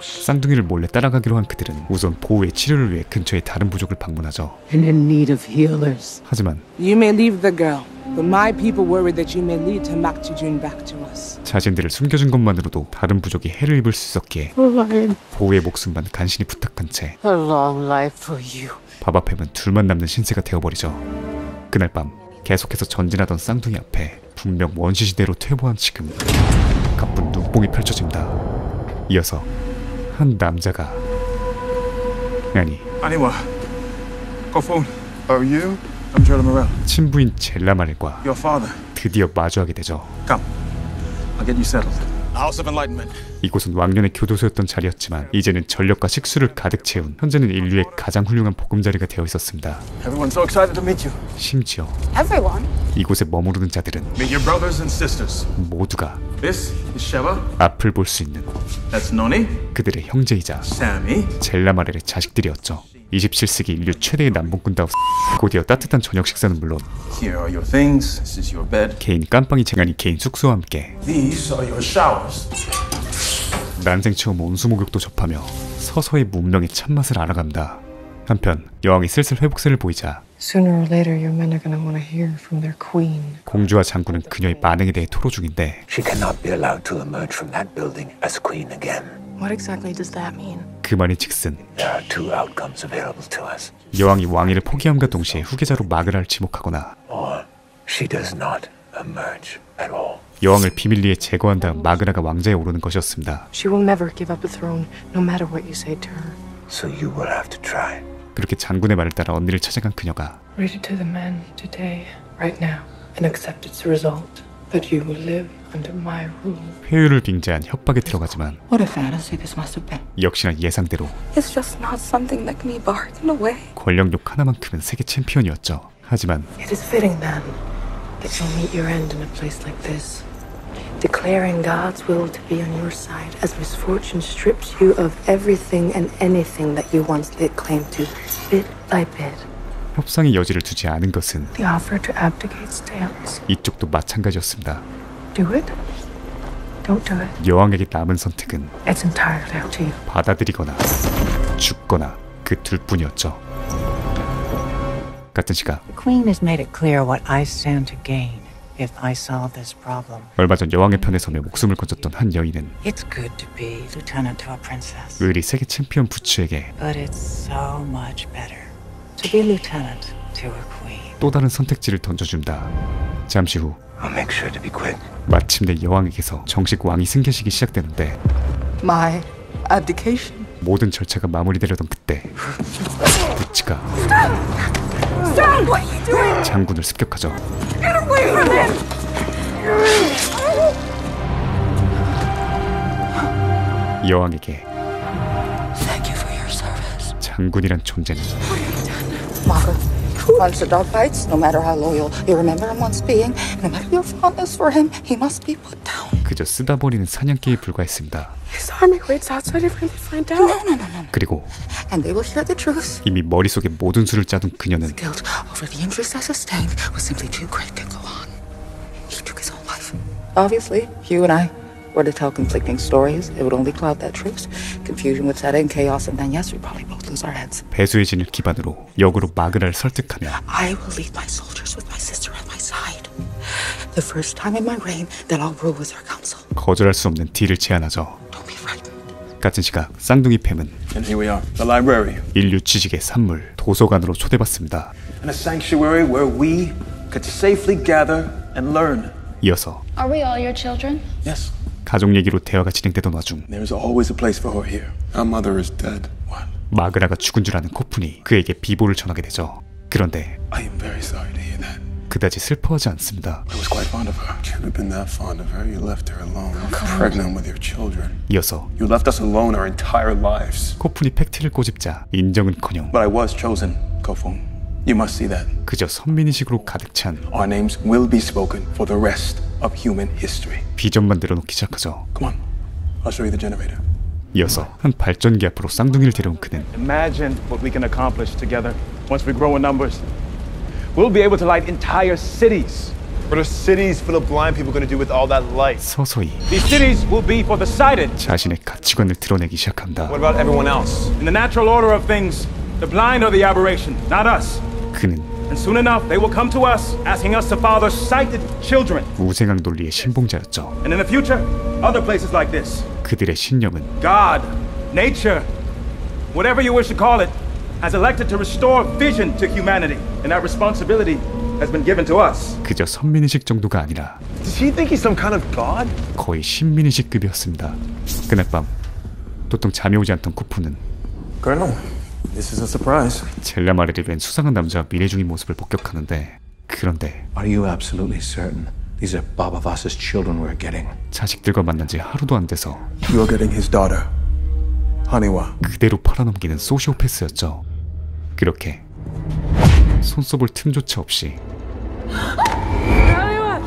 쌍둥이를 몰래 따라가기로 한 그들은 우선 보호의 치료를 위해 근처의 다른 부족을 방문하죠. And in need of healers. 하지만 You may leave the girl, but my people worry that you may lead Tamak Jun back to us. 자신들을 숨겨준 것만으로도 다른 부족이 해를 입을 수 있었기에. 보호의 목숨만 간신히 부탁한 채 A long life for you. 바바팸은 둘만 남는 신세가 되어버리죠. 그날 밤 계속해서 전진하던 쌍둥이 앞에 분명 원시시대로 퇴보한 지금 가쁜 눈뽕이 펼쳐집니다. 이어서 한 남자가 아니 Aniwa. Kofun. Are you? I'm Jordan Morel. 친부인 Your father. 드디어 마주하게 되죠. Come. I'll get you settled. House of Enlightenment. 이곳은 왕년의 교도소였던 자리였지만 이제는 전력과 식수를 가득 채운 현재는 인류의 가장 훌륭한 보금자리가 되어 있었습니다. Everyone's so excited to meet you. 심지어 Everyone? 이곳에 머무르는 자들은 Meet your brothers and sisters. 모두가 This is Sheva. 앞을 볼 수 있는 That's Noni. 그들의 형제이자 Sammy. 젤라마렐의 자식들이었죠. 27세기 인류 최대의 남봉꾼다운 곧이어 따뜻한 저녁 식사는 물론 Here are your things. This is your bed. 개인 깜빵이 쟁하니 개인 숙소와 함께 난생 처음 온수 목욕도 접하며 서서히 문명의 참맛을 알아간다. 한편 여왕이 슬슬 회복세를 보이자 Sooner or later, your men are going to want to hear from their queen. 공주와 장군은 그녀의 반응에 대해 토로 중인데 She cannot be allowed to emerge from that building as queen again. What exactly does that mean? 그 말이 즉슨 There are two outcomes available to us. 여왕이 왕위를 포기함과 동시에 후계자로 마그라를 지목하거나 여왕을 비밀리에 제거한 다음 마그라가 왕자에 오르는 것이었습니다. She will never give up the throne, no matter what you say to her. So you will have to try. 그렇게 장군의 말을 따라 언니를 찾아간 그녀가 Read it to the men today, right now, and accept its result. That you will live under my rule. 회유를 빙자한 협박에 들어가지만 What a fantasy this must have been. 역시나 예상대로 It's just not something that can be bargained away. 권력욕 하나만큼은 세계 챔피언이었죠. 하지만 It is fitting then that you'll meet your end in a place like this, declaring God's will to be on your side as misfortune strips you of everything and anything that you once laid claim to, bit by bit. 협상의 여지를 두지 않은 것은 The offer to abdicate stands. 이쪽도 마찬가지였습니다. Do it. Don't do it. 여왕에게 남은 선택은 It's entirely up to you. 받아들이거나 죽거나 그 둘뿐이었죠. 같은 시각 The Queen has made it clear what I stand to gain if I solve this problem. 얼마 전 여왕의 편에 서며 목숨을 건졌던 한 여인은 It's good to be lieutenant to a princess, 의리 세계 챔피언 부츠에게 but it's so much better to be lieutenant to a queen. 또 다른 선택지를 던져준다. 잠시 후 I'll make sure to be quick. 마침내 여왕에게서 정식 왕위 승계식이 시작되는데 My abdication. 모든 절차가 마무리되려던 그때 부츠가 Stop! What are you doing? 장군을 습격하죠. 여왕에게. 장군이란 존재는 A dog bites, no matter how loyal you remember him once being, no matter your fondness for him, he must be put down. 그저 쓰다 버리는 사냥개에 불과했습니다. His army waits outside if we find out. No, no, no, no. 그리고 And they will hear the truth. 이미 머릿속에 모든 수를 짜둔 그녀는 Guilt over the injuries I sustained was simply too great to go on. He took his own life. Obviously, you and I were to tell conflicting stories. It would only cloud that truth. Confusion would set in, chaos, and then yes, we'd probably both lose our heads. 배수의 진을 기반으로 역으로 마그라를 설득하며 I will lead my soldiers with my sister at my side. The first time in my reign that I'll rule with her counsel. 거절할 수 없는 딜을 제안하죠. 같은 시각 쌍둥이 팸은 And here we are, the library. 인류 지식의 산물 도서관으로 초대받습니다. And a sanctuary where we could safely gather and learn. 이어서 Are we all your children? Yes. 가족 얘기로 대화가 진행되던 와중 There's always a place for her here. Our mother is dead. 마그라가 죽은 줄 아는 코푼이 그에게 비보를 전하게 되죠. 그런데. 그다지 슬퍼하지 않습니다. I was quite fond of her. Can't have been that fond of her. You left her alone, pregnant with your children. 이어서 You left us alone our entire lives. 코푼이 팩트를 꼬집자 인정은커녕 You must see that. 그저 선민의식으로 가득 찬 Our names will be spoken for the rest of human history. 비전만 늘어놓기 시작하죠. Come on, I'll show you the generator. 이어서 한 발전기 앞으로 쌍둥이를 데려온 그는 Imagine what we can accomplish together once we grow in numbers. We'll be able to light entire cities. What are cities full of blind people going to do with all that light? 서서히 These cities will be for the sighted. 자신의 가치관을 드러내기 시작한다. What about everyone else? In the natural order of things, the blind are the aberration, not us. 그는 And soon enough, they will come to us, asking us to father sighted children. 우생학 논리의 신봉자였죠. And in the future, other places like this. 그들의 신념은 God, nature, whatever you wish to call it, has elected to restore vision to humanity. And that responsibility has been given to us. 그저 선민의식 정도가 아니라 Does he think he's some kind of god? 거의 신민의식 급이었습니다. 그날 밤 도통 잠이 오지 않던 쿠프는 Colonel, this is a surprise. 젤라 마리를 뵌 수상한 남자와 미래 중인 모습을 목격하는데 그런데 Are you absolutely certain these are Baba Voss's children we're getting? 자식들과 만난 지 하루도 안 돼서 You're getting his daughter, Haniwa. 그대로 팔아넘기는 소시오패스였죠. 그렇게 손 써볼 틈조차 없이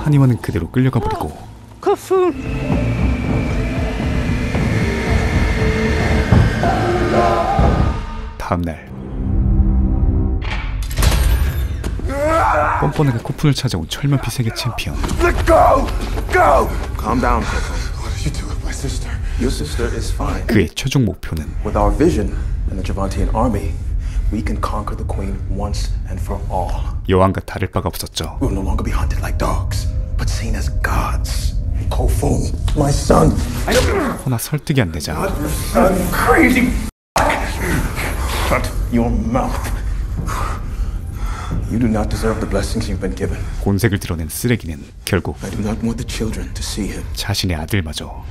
한이와는 그대로 끌려가 버리고 다음날 뻔뻔하게 코푼을 찾아온 철면피 세계 챔피언 Let go! Go! Calm down, Coco. What did you do with my sister? Your sister is fine. 그의 최종 목표는 With our vision and the Javantian army, we can conquer the queen once and for all. 여왕과 다를 바가 없었죠. We will no longer be hunted like dogs, but seen as gods. Kofu, my son. 허나 설득이 안 되자 Son, crazy. Shut your mouth. You do not deserve the blessings you've been given. 본색을 드러낸 쓰레기는 결국 I do not want the children to see him. 자신의 아들마저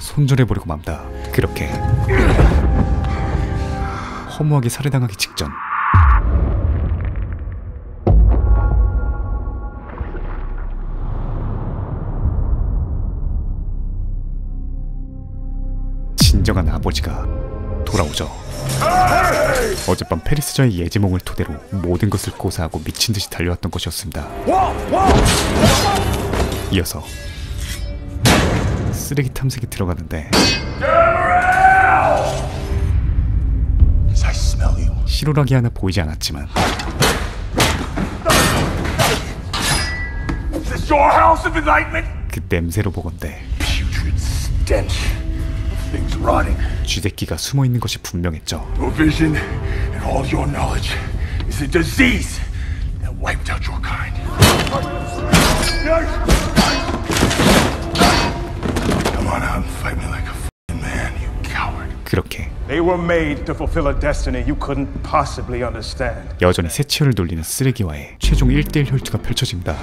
손절해버리고 맙다. 그렇게 허무하게 살해당하기 직전 진정한 아버지가 돌아오죠. 어젯밤 페리스저의 예지몽을 토대로 모든 것을 고사하고 미친 듯이 달려왔던 것이었습니다. 이어서 쓰레기 탐색에 들어가는데. 실오라기 하나 보이지 않았지만? 그 냄새로 보건대 쥐새끼가 숨어 있는 것이 분명했죠. Your vision and all your knowledge is a disease that wiped out your kind. Come on out and fight me like a f***ing man, you coward. 그렇게 They were made to fulfill a destiny you couldn't possibly understand. 여전히 새치열을 돌리는 쓰레기와의 최종 1대1 혈투가 펼쳐집니다.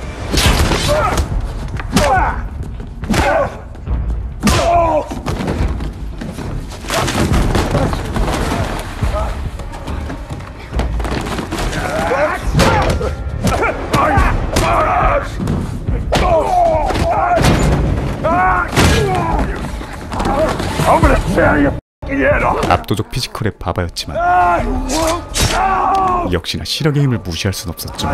압도적 피지컬의 바바였지만 역시나 시력의 힘을 무시할 순 없었죠.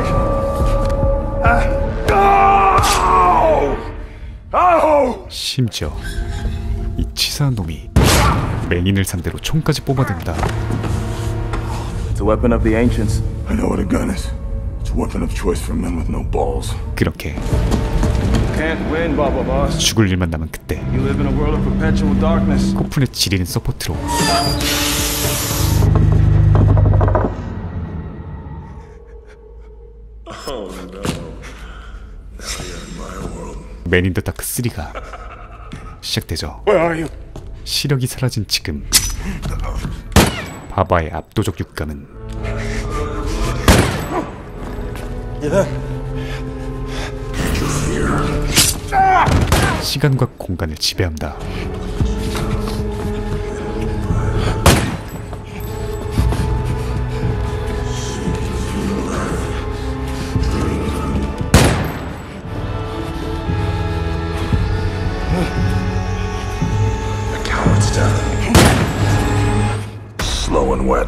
심지어 이 치사한 놈이 맹인을 상대로 총까지 뽑아댄다. It's a weapon of the ancients. I know what a gun is. It's a weapon of choice for men with no balls. 그렇게 죽을 일만 남은 그때 You live in a world of perpetual darkness. 코푼의 지리는 서포트로 Oh no. Now you're in my world. 맨인더 다크 3가 시작되죠. Where are you? 시력이 사라진 지금 바바의 압도적 육감은 시간과 공간을 지배한다. Wet.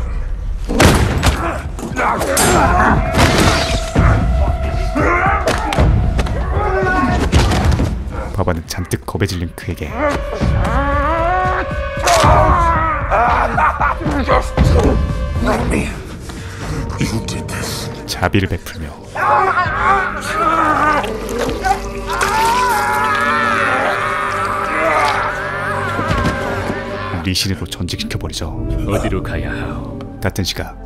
바바는 잔뜩 겁에 질린 그에게. 자비를 베풀며 리신으로 전직시켜버리죠. 어디로 가야 하오? 같은 시각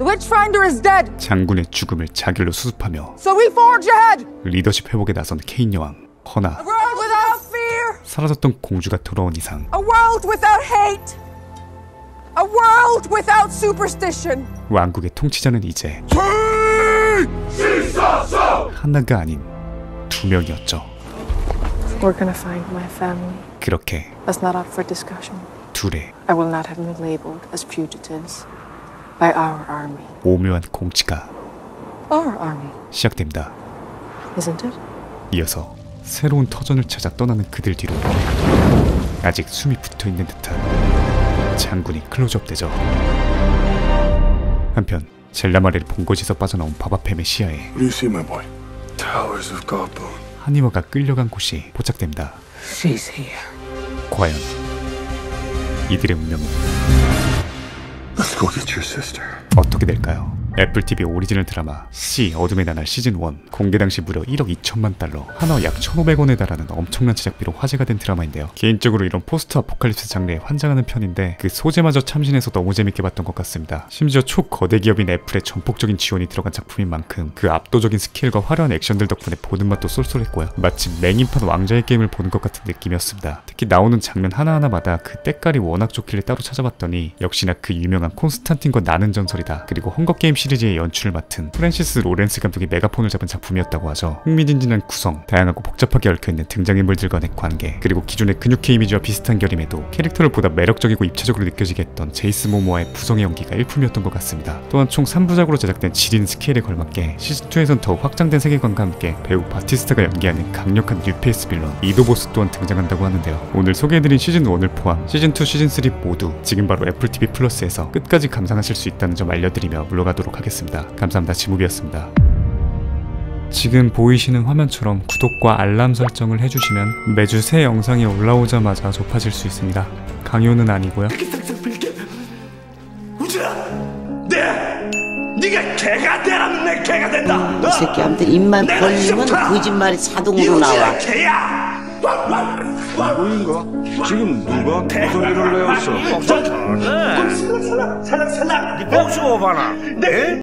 장군의 죽음을 자결로 수습하며 so. 리더십 회복에 나선 케인 여왕 허나 A world without fear, 사라졌던 공주가 돌아온 이상 a world without hate, a world without superstition. 왕국의 통치자는 이제 하나가 아닌 두 명이었죠. We're gonna find my family. 그렇게 That's not up for discussion. 둘의 I will not have them labeled as fugitives by our army. 오묘한 공치가 Our army, 시작됩니다. isn't it? 이어서 새로운 터전을 찾아 떠나는 그들 뒤로 아직 숨이 붙어 있는 듯한 장군이 클로즈업되죠. 한편 젤라마레를 본곳에서 빠져나온 바바팸의 시야에 What do you see, my boy? Towers of Godbone. 한이와가 끌려간 곳이 포착됩니다. She's here. 과연 이들의 운명은 Let's go get your sister. 어떻게 될까요? 애플 TV 오리지널 드라마 See 어둠의 나날 시즌 1 공개 당시 무려 1억 2천만 달러 한화 약 1,500억 원에 달하는 엄청난 제작비로 화제가 된 드라마인데요. 개인적으로 이런 포스트 아포칼립스 장르에 환장하는 편인데 그 소재마저 참신해서 너무 재밌게 봤던 것 같습니다. 심지어 초거대 기업인 애플의 전폭적인 지원이 들어간 작품인 만큼 그 압도적인 스케일과 화려한 액션들 덕분에 보는 맛도 쏠쏠했고요. 마치 맹인판 왕좌의 게임을 보는 것 같은 느낌이었습니다. 특히 나오는 장면 하나하나마다 그 때깔이 워낙 좋길래 따로 찾아봤더니 역시나 그 유명한 콘스탄틴과 나는 전설이다. 그리고 헝거게임 시리즈의 연출을 맡은 프랜시스 로렌스 감독이 메가폰을 잡은 작품이었다고 하죠. 흥미진진한 구성, 다양하고 복잡하게 얽혀있는 등장인물들 간의 관계, 그리고 기존의 근육계 이미지와 비슷한 결임에도 캐릭터를 보다 매력적이고 입체적으로 느껴지게 했던 제이슨 모모아의 부성애 연기가 일품이었던 것 같습니다. 또한 총 3부작으로 제작된 지린 스케일에 걸맞게 시즌2에선 더욱 확장된 세계관과 함께 배우 바티스타가 연기하는 강력한 뉴페이스 빌런 에도보스 또한 등장한다고 하는데요. 오늘 소개해드린 시즌1을 포함 시즌2, 시즌3 모두 지금 바로 애플TV 플러스에서 끝까지 감상하실 수 있다는 점 알려드리며 물러가도록 하겠습니다. 감사합니다. 지무비였습니다. 지금 보이시는 화면처럼 구독과 알람 설정을 해주시면 매주 새 영상이 올라오자마자 접하실 수 있습니다. 강요는 아니고요. 네! 개가 되라면 내 개가 된다! 이 새끼한테 입만 벌리면 거짓말이 자동으로 나와. 개야! 누구인가? 지금 누가 목소리를 내었어? 살랑살랑 살랑살랑 네 뽕수고 봐라 네